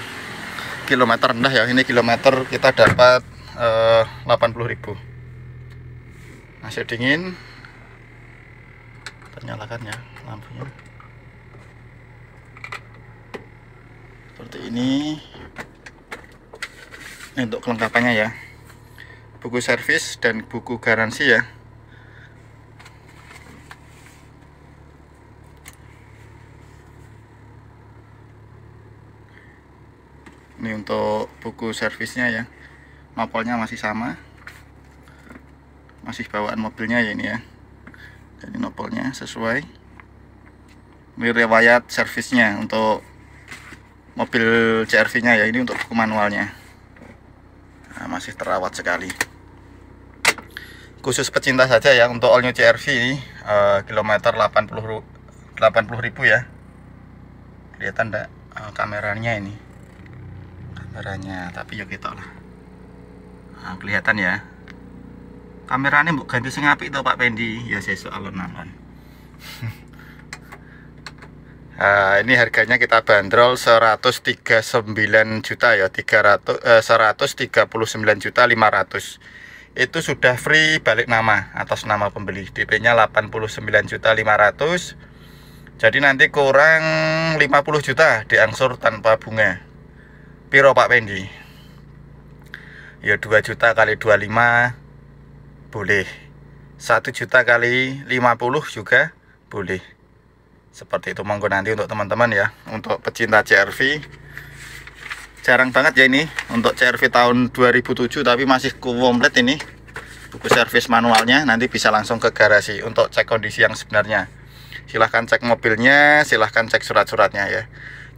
kilometer rendah ya. Ini kilometer kita dapat eh, 80.000 masih dingin. Kita nyalakan ya lampunya. Seperti ini ini. Untuk kelengkapannya ya. Buku servis dan buku garansi ya ini untuk buku servisnya ya. Nopolnya masih sama. Masih bawaan mobilnya ya ini ya. Jadi nopolnya sesuai. Ini riwayat servisnya untuk mobil CRV nya ya ini untuk buku manualnya. Nah, masih terawat sekali. Khusus pecinta saja ya untuk all new CRV ini uh, kilometer 80 80 ribu ya. Kelihatan enggak uh, kameranya ini kameranya tapi ya gitu lah. Nah, kelihatan ya. Kameranya mau ganti sing apik to Pak Pendi? Ya sesuk alon-alon. Nah, ini harganya kita bandrol 139 juta ya 300 eh, 139 juta 500 itu sudah free balik nama atas nama pembeli. DP nya 89 juta 500 jadi nanti kurang 50 juta diangsur tanpa bunga piro Pak Pendi? Ya 2 juta kali 25 boleh. 1 juta kali 50 juga boleh. Seperti itu. Monggo nanti untuk teman-teman ya untuk pecinta CRV jarang banget ya ini untuk CRV tahun 2007 tapi masih komplit ini. Buku servis manualnya nanti bisa langsung ke garasi untuk cek kondisi yang sebenarnya. Silahkan cek mobilnya silahkan cek surat-suratnya ya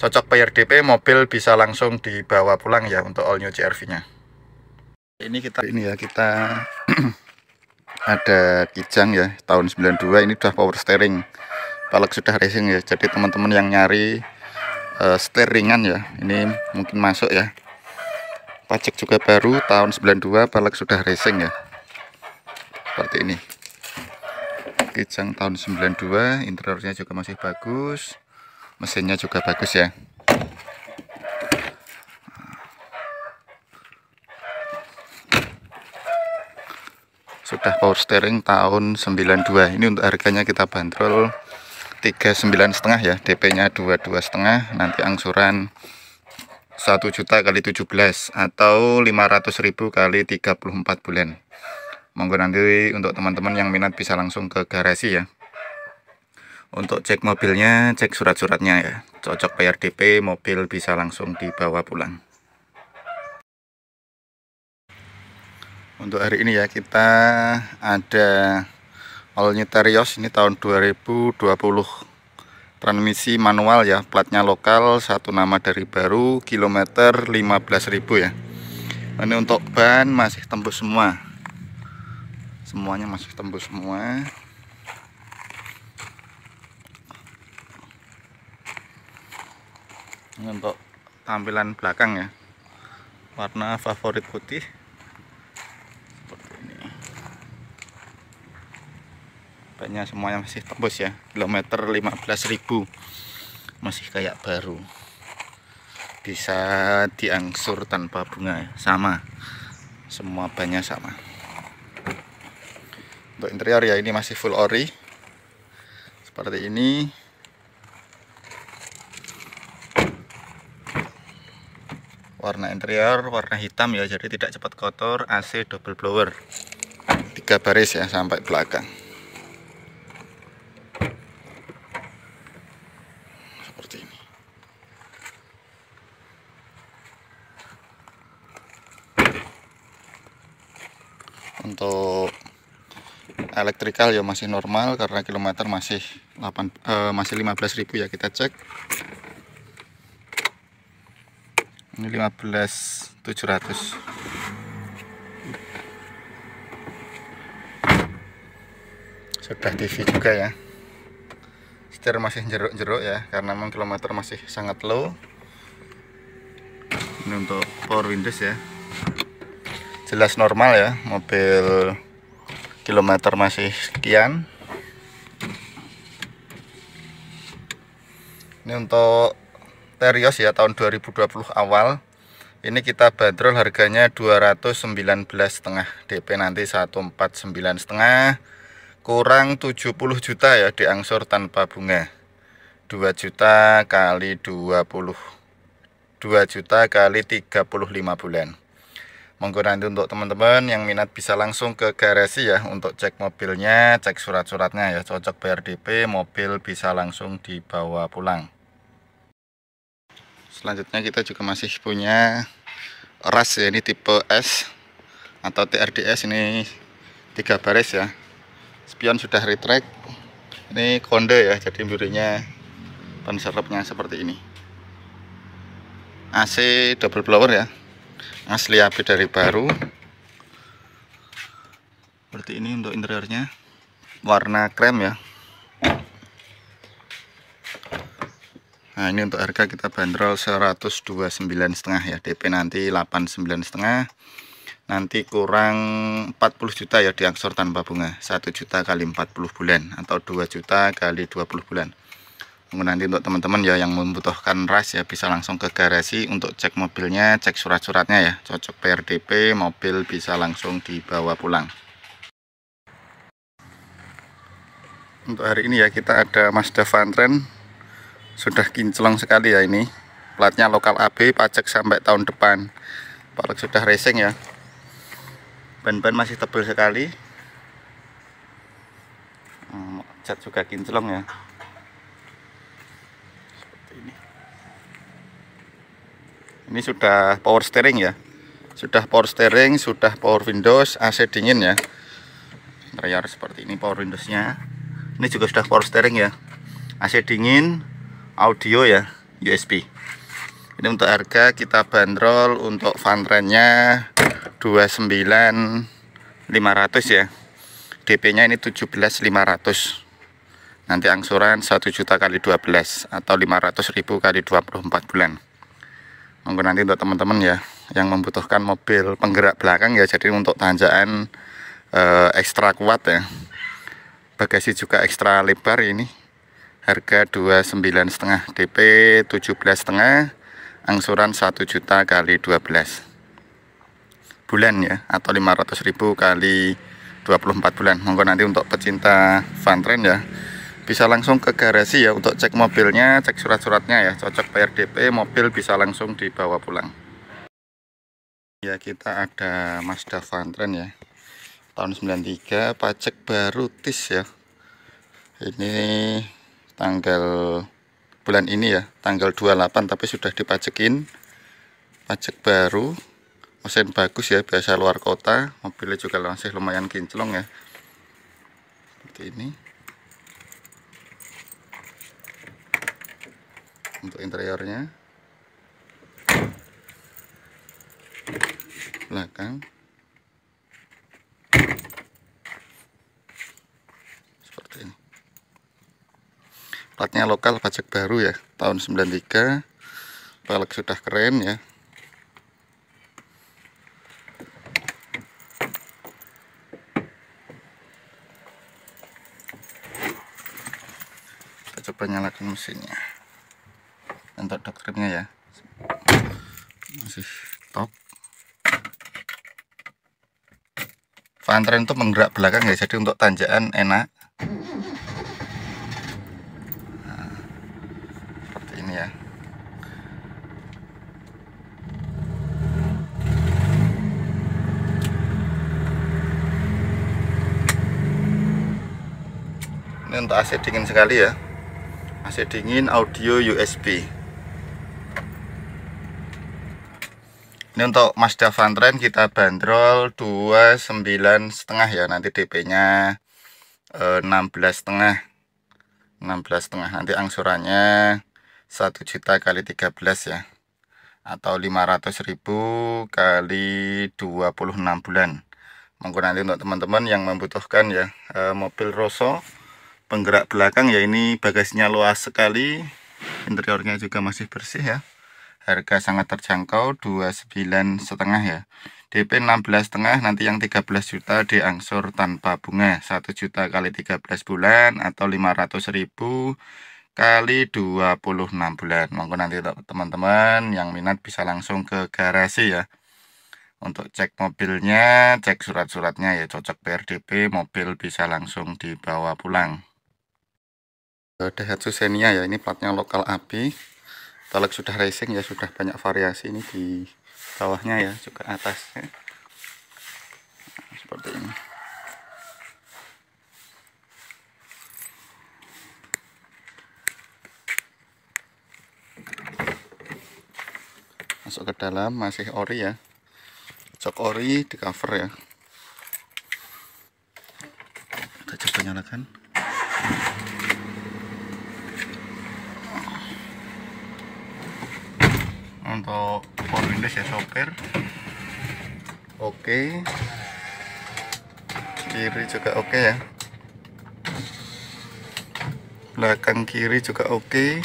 cocok bayar DP mobil bisa langsung dibawa pulang ya untuk all new CRV nya ini kita ini ya kita ada kijang ya tahun 92 ini udah power steering. Palak sudah racing ya jadi teman-teman yang nyari uh, steeringan ya ini mungkin masuk ya. Pajak juga baru tahun 92 palak sudah racing ya. Seperti ini. Kijang tahun 92 interiornya juga masih bagus mesinnya juga bagus ya. Sudah power steering tahun 92 ini untuk harganya kita bandrol 39 setengah ya. DP nya 22 setengah. Nanti angsuran 1 juta kali 17 atau 500 ribu kali 34 bulan. Monggo nanti untuk teman-teman yang minat bisa langsung ke garasi ya untuk cek mobilnya cek surat-suratnya ya. Cocok bayar DP mobil bisa langsung dibawa pulang. Untuk hari ini ya kita ada all Terios. Ini tahun 2020 transmisi manual ya platnya lokal satu nama dari baru kilometer 15.000 ya. Ini untuk ban masih tembus semua. Semuanya masih tembus semua untuk tampilan belakang ya. Warna favorit putih. Seperti ini. Banyak semuanya masih tembus ya. Kilometer 15.000 masih kayak baru. Bisa diangsur tanpa bunga ya. sama. Semua banyak sama. Untuk interior ya ini masih full ori. Seperti ini warna interior warna hitam ya jadi tidak cepat kotor AC double blower. Tiga baris ya sampai belakang. Seperti ini. Untuk elektrikal ya masih normal karena kilometer masih 8 eh, masih 15.000 ya kita cek ini 15.700 sudah TV juga ya. Setir masih jeruk-jeruk ya karena memang kilometer masih sangat low. Ini untuk power windows ya. Jelas normal ya mobil kilometer masih sekian. Ini untuk Terios ya tahun 2020 awal. Ini kita bandrol harganya 219 setengah DP nanti 149 setengah. Kurang 70 juta ya diangsur tanpa bunga. 2 juta kali 20 2 juta kali 35 bulan. Monggo nanti untuk teman-teman yang minat bisa langsung ke garasi ya untuk cek mobilnya cek surat-suratnya ya. Cocok bayar DP mobil bisa langsung dibawa pulang selanjutnya kita juga masih punya ras ya ini tipe S atau TRDS ini tiga baris ya. Spion sudah retract. Ini konde ya jadi burinya penserapnya seperti ini. AC double blower ya. Asli api dari baru. Seperti ini untuk interiornya. Warna krem ya nah ini untuk harga kita bandrol 129 setengah ya. DP nanti 89 setengah. Nanti kurang 40 juta ya diangsur tanpa bunga. 1 juta kali 40 bulan atau 2 juta kali 20 bulan. Nanti untuk teman-teman ya yang membutuhkan ras ya bisa langsung ke garasi untuk cek mobilnya cek surat-suratnya ya. Cocok PRDP mobil bisa langsung dibawa pulang. Untuk hari ini ya kita ada Mazda Vantren sudah kinclong sekali ya ini. Platnya lokal AB pajak sampai tahun depan. Palak sudah racing ya. Ban-ban masih tebal sekali. Hmm, cat juga kinclong ya. Ini. Sudah power steering ya. Sudah power steering sudah power windows AC dingin ya. Interior seperti ini power windowsnya. Ini juga sudah power steering ya. AC dingin audio ya USB ini untuk harga kita bandrol untuk fantrennya 29500 ya. DP nya ini 17500 nanti angsuran 1 juta kali 12 atau 500 ribu kali 24 bulan. Monggo nanti untuk teman-teman ya yang membutuhkan mobil penggerak belakang ya jadi untuk tanjakan eh, ekstra kuat ya. Bagasi juga ekstra lebar ini harga 29 setengah DP 17 setengah angsuran 1 juta kali 12 bulan ya atau 500 ribu kali 24 bulan. Monggo nanti untuk pecinta van ya bisa langsung ke garasi ya untuk cek mobilnya cek surat-suratnya ya. Cocok bayar DP mobil bisa langsung dibawa pulang. Ya kita ada Mazda Vantren ya tahun 93 pajak baru TIS ya. Ini tanggal bulan ini ya tanggal 28 tapi sudah dipajekin. Pajak baru mesin bagus ya biasa luar kota. Mobilnya juga masih lumayan kinclong ya. Seperti ini. Untuk interiornya. Belakang seperti ini platnya lokal pajak baru ya tahun 93 pelek sudah keren ya. Kita coba nyalakan mesinnya. Untuk doktrinnya ya. Masih top. Fantren itu menggerak belakang ya jadi untuk tanjakan enak nah, seperti ini ya ini untuk AC dingin sekali ya. AC dingin audio USB ini untuk Mazda Vantren kita bandrol 29 setengah ya. Nanti DP nya eh, 16 setengah. 16 setengah. Nanti angsurannya 1 juta kali 13 ya. Atau 500 ribu kali 26 bulan. Monggo nanti untuk teman-teman yang membutuhkan ya eh, mobil Rosso penggerak belakang ya ini bagasinya luas sekali. Interiornya juga masih bersih ya. Harga sangat terjangkau 29 setengah ya. DP 16 setengah nanti yang 13 juta diangsur tanpa bunga. 1 juta kali 13 bulan atau 500 ribu kali 26 bulan. Monggo nanti teman-teman yang minat bisa langsung ke garasi ya. Untuk cek mobilnya cek surat-suratnya ya. Cocok PRDP mobil bisa langsung dibawa pulang Daihatsu Xenia ya ini platnya lokal api Talek sudah racing ya sudah banyak variasi ini di bawahnya ya juga atas ya. Nah, seperti ini. Masuk ke dalam masih ori ya. Cok ori di cover ya. Kita coba nyalakan untuk power windows ya sopir. Oke. Kiri juga oke ya. Belakang kiri juga oke.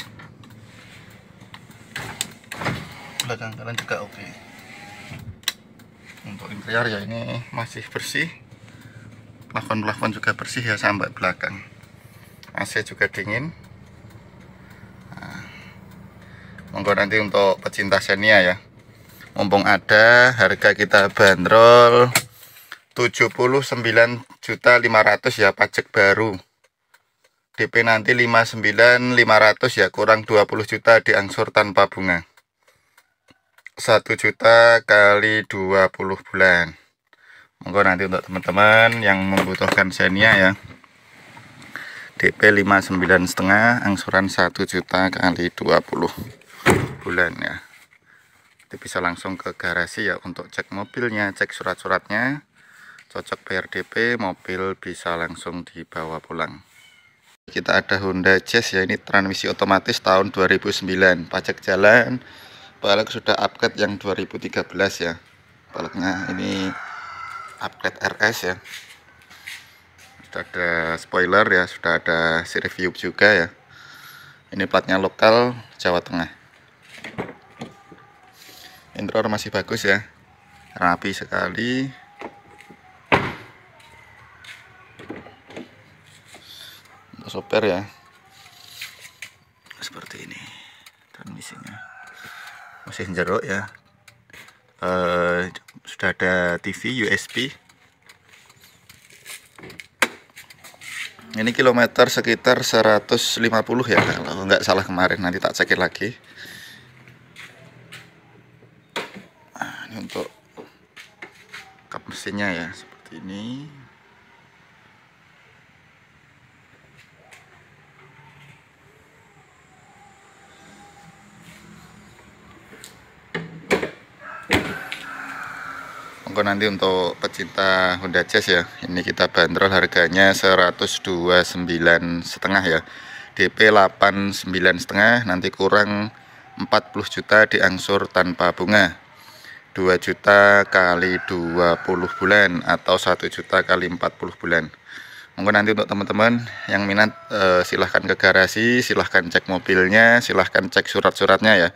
Belakang kanan juga oke. Untuk interior ya ini masih bersih. Plafon-plafon juga bersih ya sampai belakang. AC juga dingin monggo nanti untuk pecinta Xenia ya. Mumpung ada harga kita bandrol 79.500 ya pajak baru. DP nanti 59.500 ya kurang 20 juta diangsur tanpa bunga. 1 juta kali 20 bulan. Monggo nanti untuk teman-teman yang membutuhkan Xenia ya. DP 59 setengah angsuran 1 juta kali 20 bulan ya. Itu bisa langsung ke garasi ya untuk cek mobilnya cek surat-suratnya. Cocok PRDP mobil bisa langsung dibawa pulang. Kita ada Honda Jazz ya ini transmisi otomatis tahun 2009 pajak jalan balok sudah upgrade yang 2013 ya. Baloknya ini upgrade RS ya. Sudah ada spoiler ya sudah ada si review juga ya. Ini platnya lokal Jawa Tengah interior masih bagus ya. Rapi sekali. Untuk sopir ya. Seperti ini transmisinya. Masih jeruk ya. Uh, sudah ada TV USB ini kilometer sekitar 150 ya kalau nggak salah kemarin. Nanti tak cekin lagi untuk kap mesinnya ya seperti ini. Monggo nanti untuk pecinta Honda Jazz ya. Ini kita bandrol harganya 129 setengah ya. DP 89 setengah nanti kurang 40 juta diangsur tanpa bunga 2 juta kali 20 bulan atau 1 juta kali 40 bulan. Monggo nanti untuk teman-teman yang minat eh, silahkan ke garasi silahkan cek mobilnya silahkan cek surat-suratnya ya.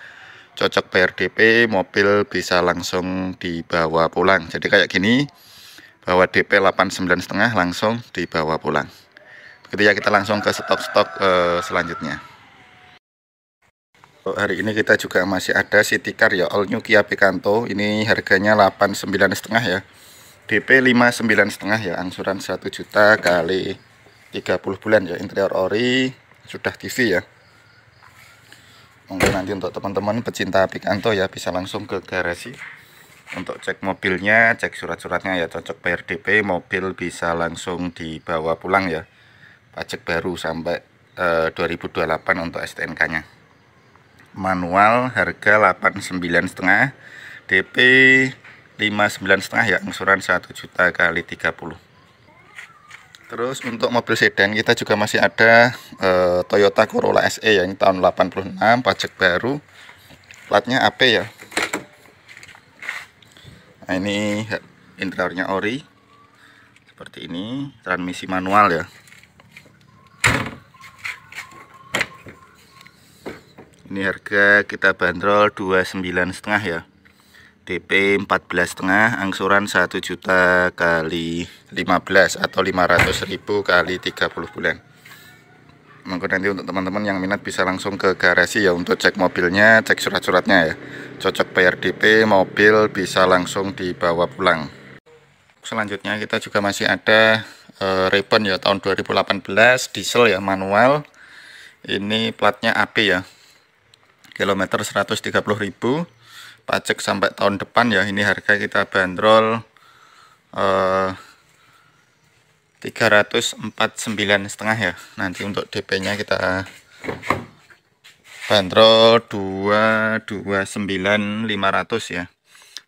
Cocok PRDP mobil bisa langsung dibawa pulang. Jadi kayak gini bawa DP 89 setengah langsung dibawa pulang. Begitu ya kita langsung ke stok-stok eh, selanjutnya hari ini kita juga masih ada City Car ya All New Kia Picanto. Ini harganya 89 setengah ya. DP 59 setengah ya angsuran 1 juta kali 30 bulan ya interior ori sudah TV ya. Mungkin nanti untuk teman-teman pecinta Picanto ya bisa langsung ke garasi untuk cek mobilnya cek surat-suratnya ya cocok bayar DP mobil bisa langsung dibawa pulang ya. Pajak baru sampai eh, 2028 untuk STNK nya manual harga 89 setengah DP 59 setengah ya angsuran 1 juta kali 30 terus untuk mobil sedan kita juga masih ada eh, Toyota Corolla SE ya ini tahun 86 pajak baru. Platnya AP ya. Nah ini interiornya ori. Seperti ini transmisi manual ya ini harga kita bandrol 29 setengah ya. DP 14 setengah angsuran 1 juta kali 15 atau 500 ribu kali 30 bulan. Monggo nanti untuk teman-teman yang minat bisa langsung ke garasi ya untuk cek mobilnya cek surat-suratnya ya. Cocok bayar DP mobil bisa langsung dibawa pulang. Selanjutnya kita juga masih ada e, Ribbon ya tahun 2018 diesel ya manual. Ini platnya AP ya kilometer 130.000 pajak sampai tahun depan ya ini harga kita bandrol eh, 349 setengah ya. Nanti untuk DP nya kita bandrol 229500 ya.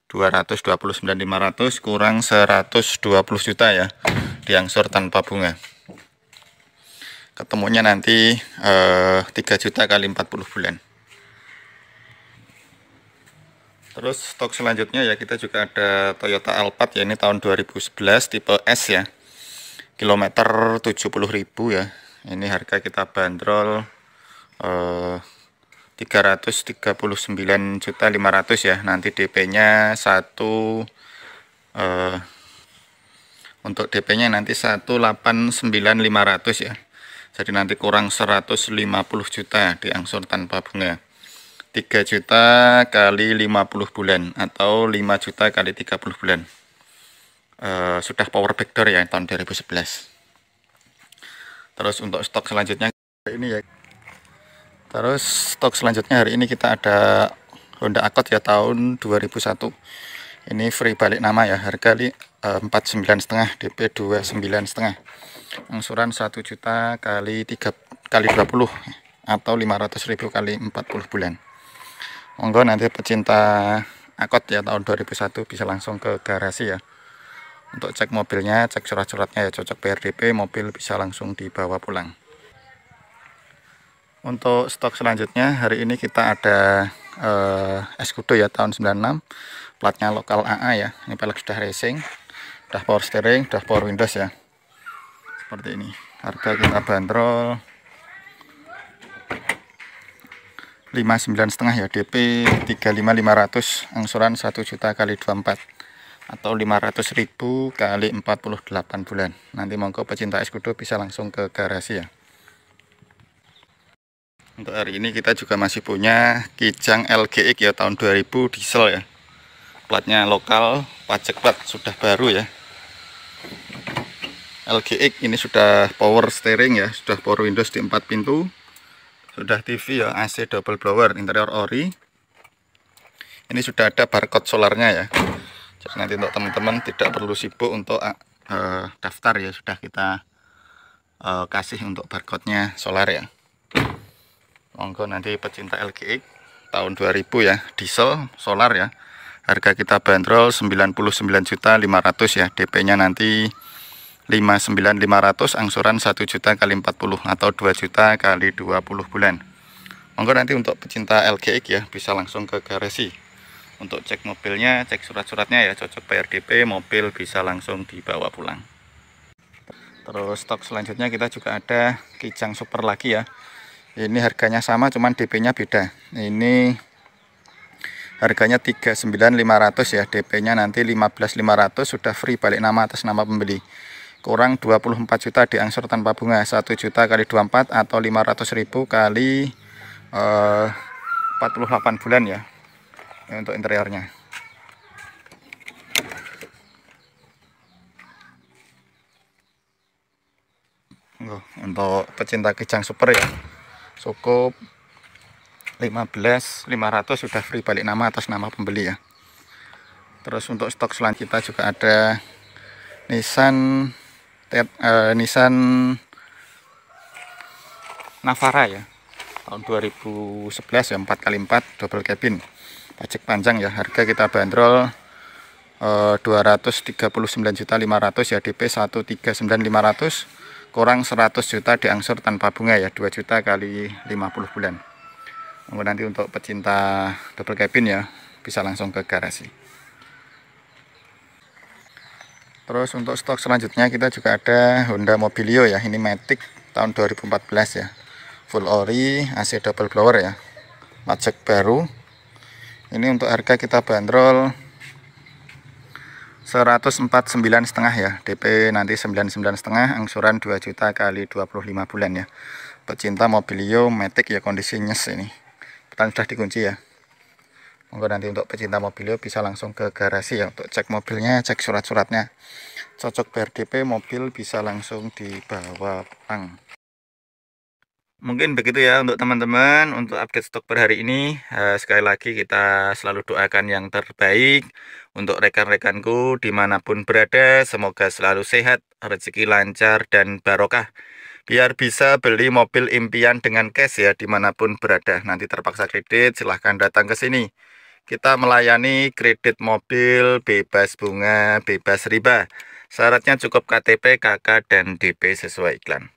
229.500 kurang 120 juta ya diangsur tanpa bunga. Ketemunya nanti eh, 3 juta kali 40 bulan Terus stok selanjutnya ya kita juga ada Toyota Alphard ya ini tahun 2011 tipe S ya. Kilometer 70.000 ya. Ini harga kita bandrol eh, 339 juta 500 ya. Nanti DP-nya satu eh, untuk DP-nya nanti 189.500 ya. Jadi nanti kurang 150 juta diangsur tanpa bunga. 3 juta kali 50 bulan atau 5 juta kali 30 bulan. Uh, sudah power backdoor ya tahun 2011 terus untuk stok selanjutnya ini ya. Terus stok selanjutnya hari ini kita ada Honda Accord ya tahun 2001 ini free balik nama ya harga li, uh, 49 setengah DP 29 setengah. Angsuran 1 juta kali 3 kali 20 atau 500.000 kali 40 bulan monggo nanti pecinta akot ya tahun 2001 bisa langsung ke garasi ya. Untuk cek mobilnya cek surat-suratnya ya cocok PRDP mobil bisa langsung dibawa pulang. Untuk stok selanjutnya hari ini kita ada eh, Escudo ya tahun 96 platnya lokal AA ya ini pelek sudah racing sudah power steering sudah power windows ya. Seperti ini. Harga kita bandrol 59 setengah ya DP 35500 angsuran 1 juta kali 24 atau 500.000 kali 48 bulan. Nanti monggo pecinta es kudo bisa langsung ke garasi ya. Untuk hari ini kita juga masih punya Kijang LGX ya tahun 2000 diesel ya. Platnya lokal pajak plat sudah baru ya. LGX ini sudah power steering ya sudah power windows di 4 pintu sudah TV ya AC double blower interior ori. Ini sudah ada barcode solarnya ya. Jadi nanti untuk teman-teman tidak perlu sibuk untuk uh, daftar ya sudah kita uh, kasih untuk barcode-nya solar ya. Monggo nanti pecinta LGX tahun 2000 ya diesel solar ya. Harga kita bandrol 99 juta 500 ya DP nya nanti 59500 angsuran 1 juta kali 40 atau 2 juta kali 20 bulan. Monggo nanti untuk pecinta LGX ya bisa langsung ke garasi. Untuk cek mobilnya cek surat-suratnya ya cocok PRDP mobil bisa langsung dibawa pulang. Terus stok selanjutnya kita juga ada kijang super lagi ya. Ini harganya sama cuman DP nya beda. Ini harganya 39500 ya DP nya nanti 15500 sudah free balik nama atas nama pembeli kurang 24 juta diangsur tanpa bunga. 1 juta kali 24 atau 500.000 kali eh, 48 bulan ya ini untuk interiornya. Untuk pecinta kijang super ya cukup 15 500 sudah free balik nama atas nama pembeli ya. Terus untuk stok selanjutnya juga ada Nissan uh, Nissan Navara ya. Tahun 2011 ya 4x4 double cabin. Pajak panjang ya harga kita bandrol eh, 239.500 ya DP 139.500 kurang 100 juta diangsur tanpa bunga ya 2 juta kali 50 bulan. Nanti untuk pecinta double cabin ya bisa langsung ke garasi terus untuk stok selanjutnya kita juga ada Honda Mobilio ya ini Matic tahun 2014 ya. Full ori AC double blower ya. Pajak baru. Ini untuk harga kita bandrol 149 setengah ya. DP nanti 99 setengah angsuran 2 juta kali 25 bulan ya. Pecinta mobilio matic ya kondisinya ini. Kan sudah dikunci ya monggo nanti untuk pecinta mobilio bisa langsung ke garasi ya untuk cek mobilnya cek surat-suratnya. Cocok BRDP mobil bisa langsung dibawa pulang. Mungkin begitu ya untuk teman-teman untuk update stok per hari ini. Uh, sekali lagi kita selalu doakan yang terbaik untuk rekan-rekanku di mana pun berada. Semoga selalu sehat rezeki lancar dan barokah. Biar bisa beli mobil impian dengan cash ya di mana pun berada. Nanti terpaksa kredit silahkan datang ke sini kita melayani kredit mobil bebas bunga bebas riba syaratnya cukup KTP KK dan DP sesuai iklan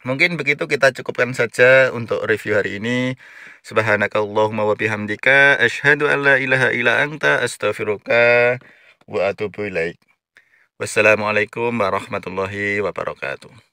Mungkin begitu kita cukupkan saja untuk review hari ini. Subhanakallahumma wa bihamdika asyhadu an la ilaha illa anta astaghfiruka wa atubu ilaik. Wassalamualaikum warahmatullahi wabarakatuh.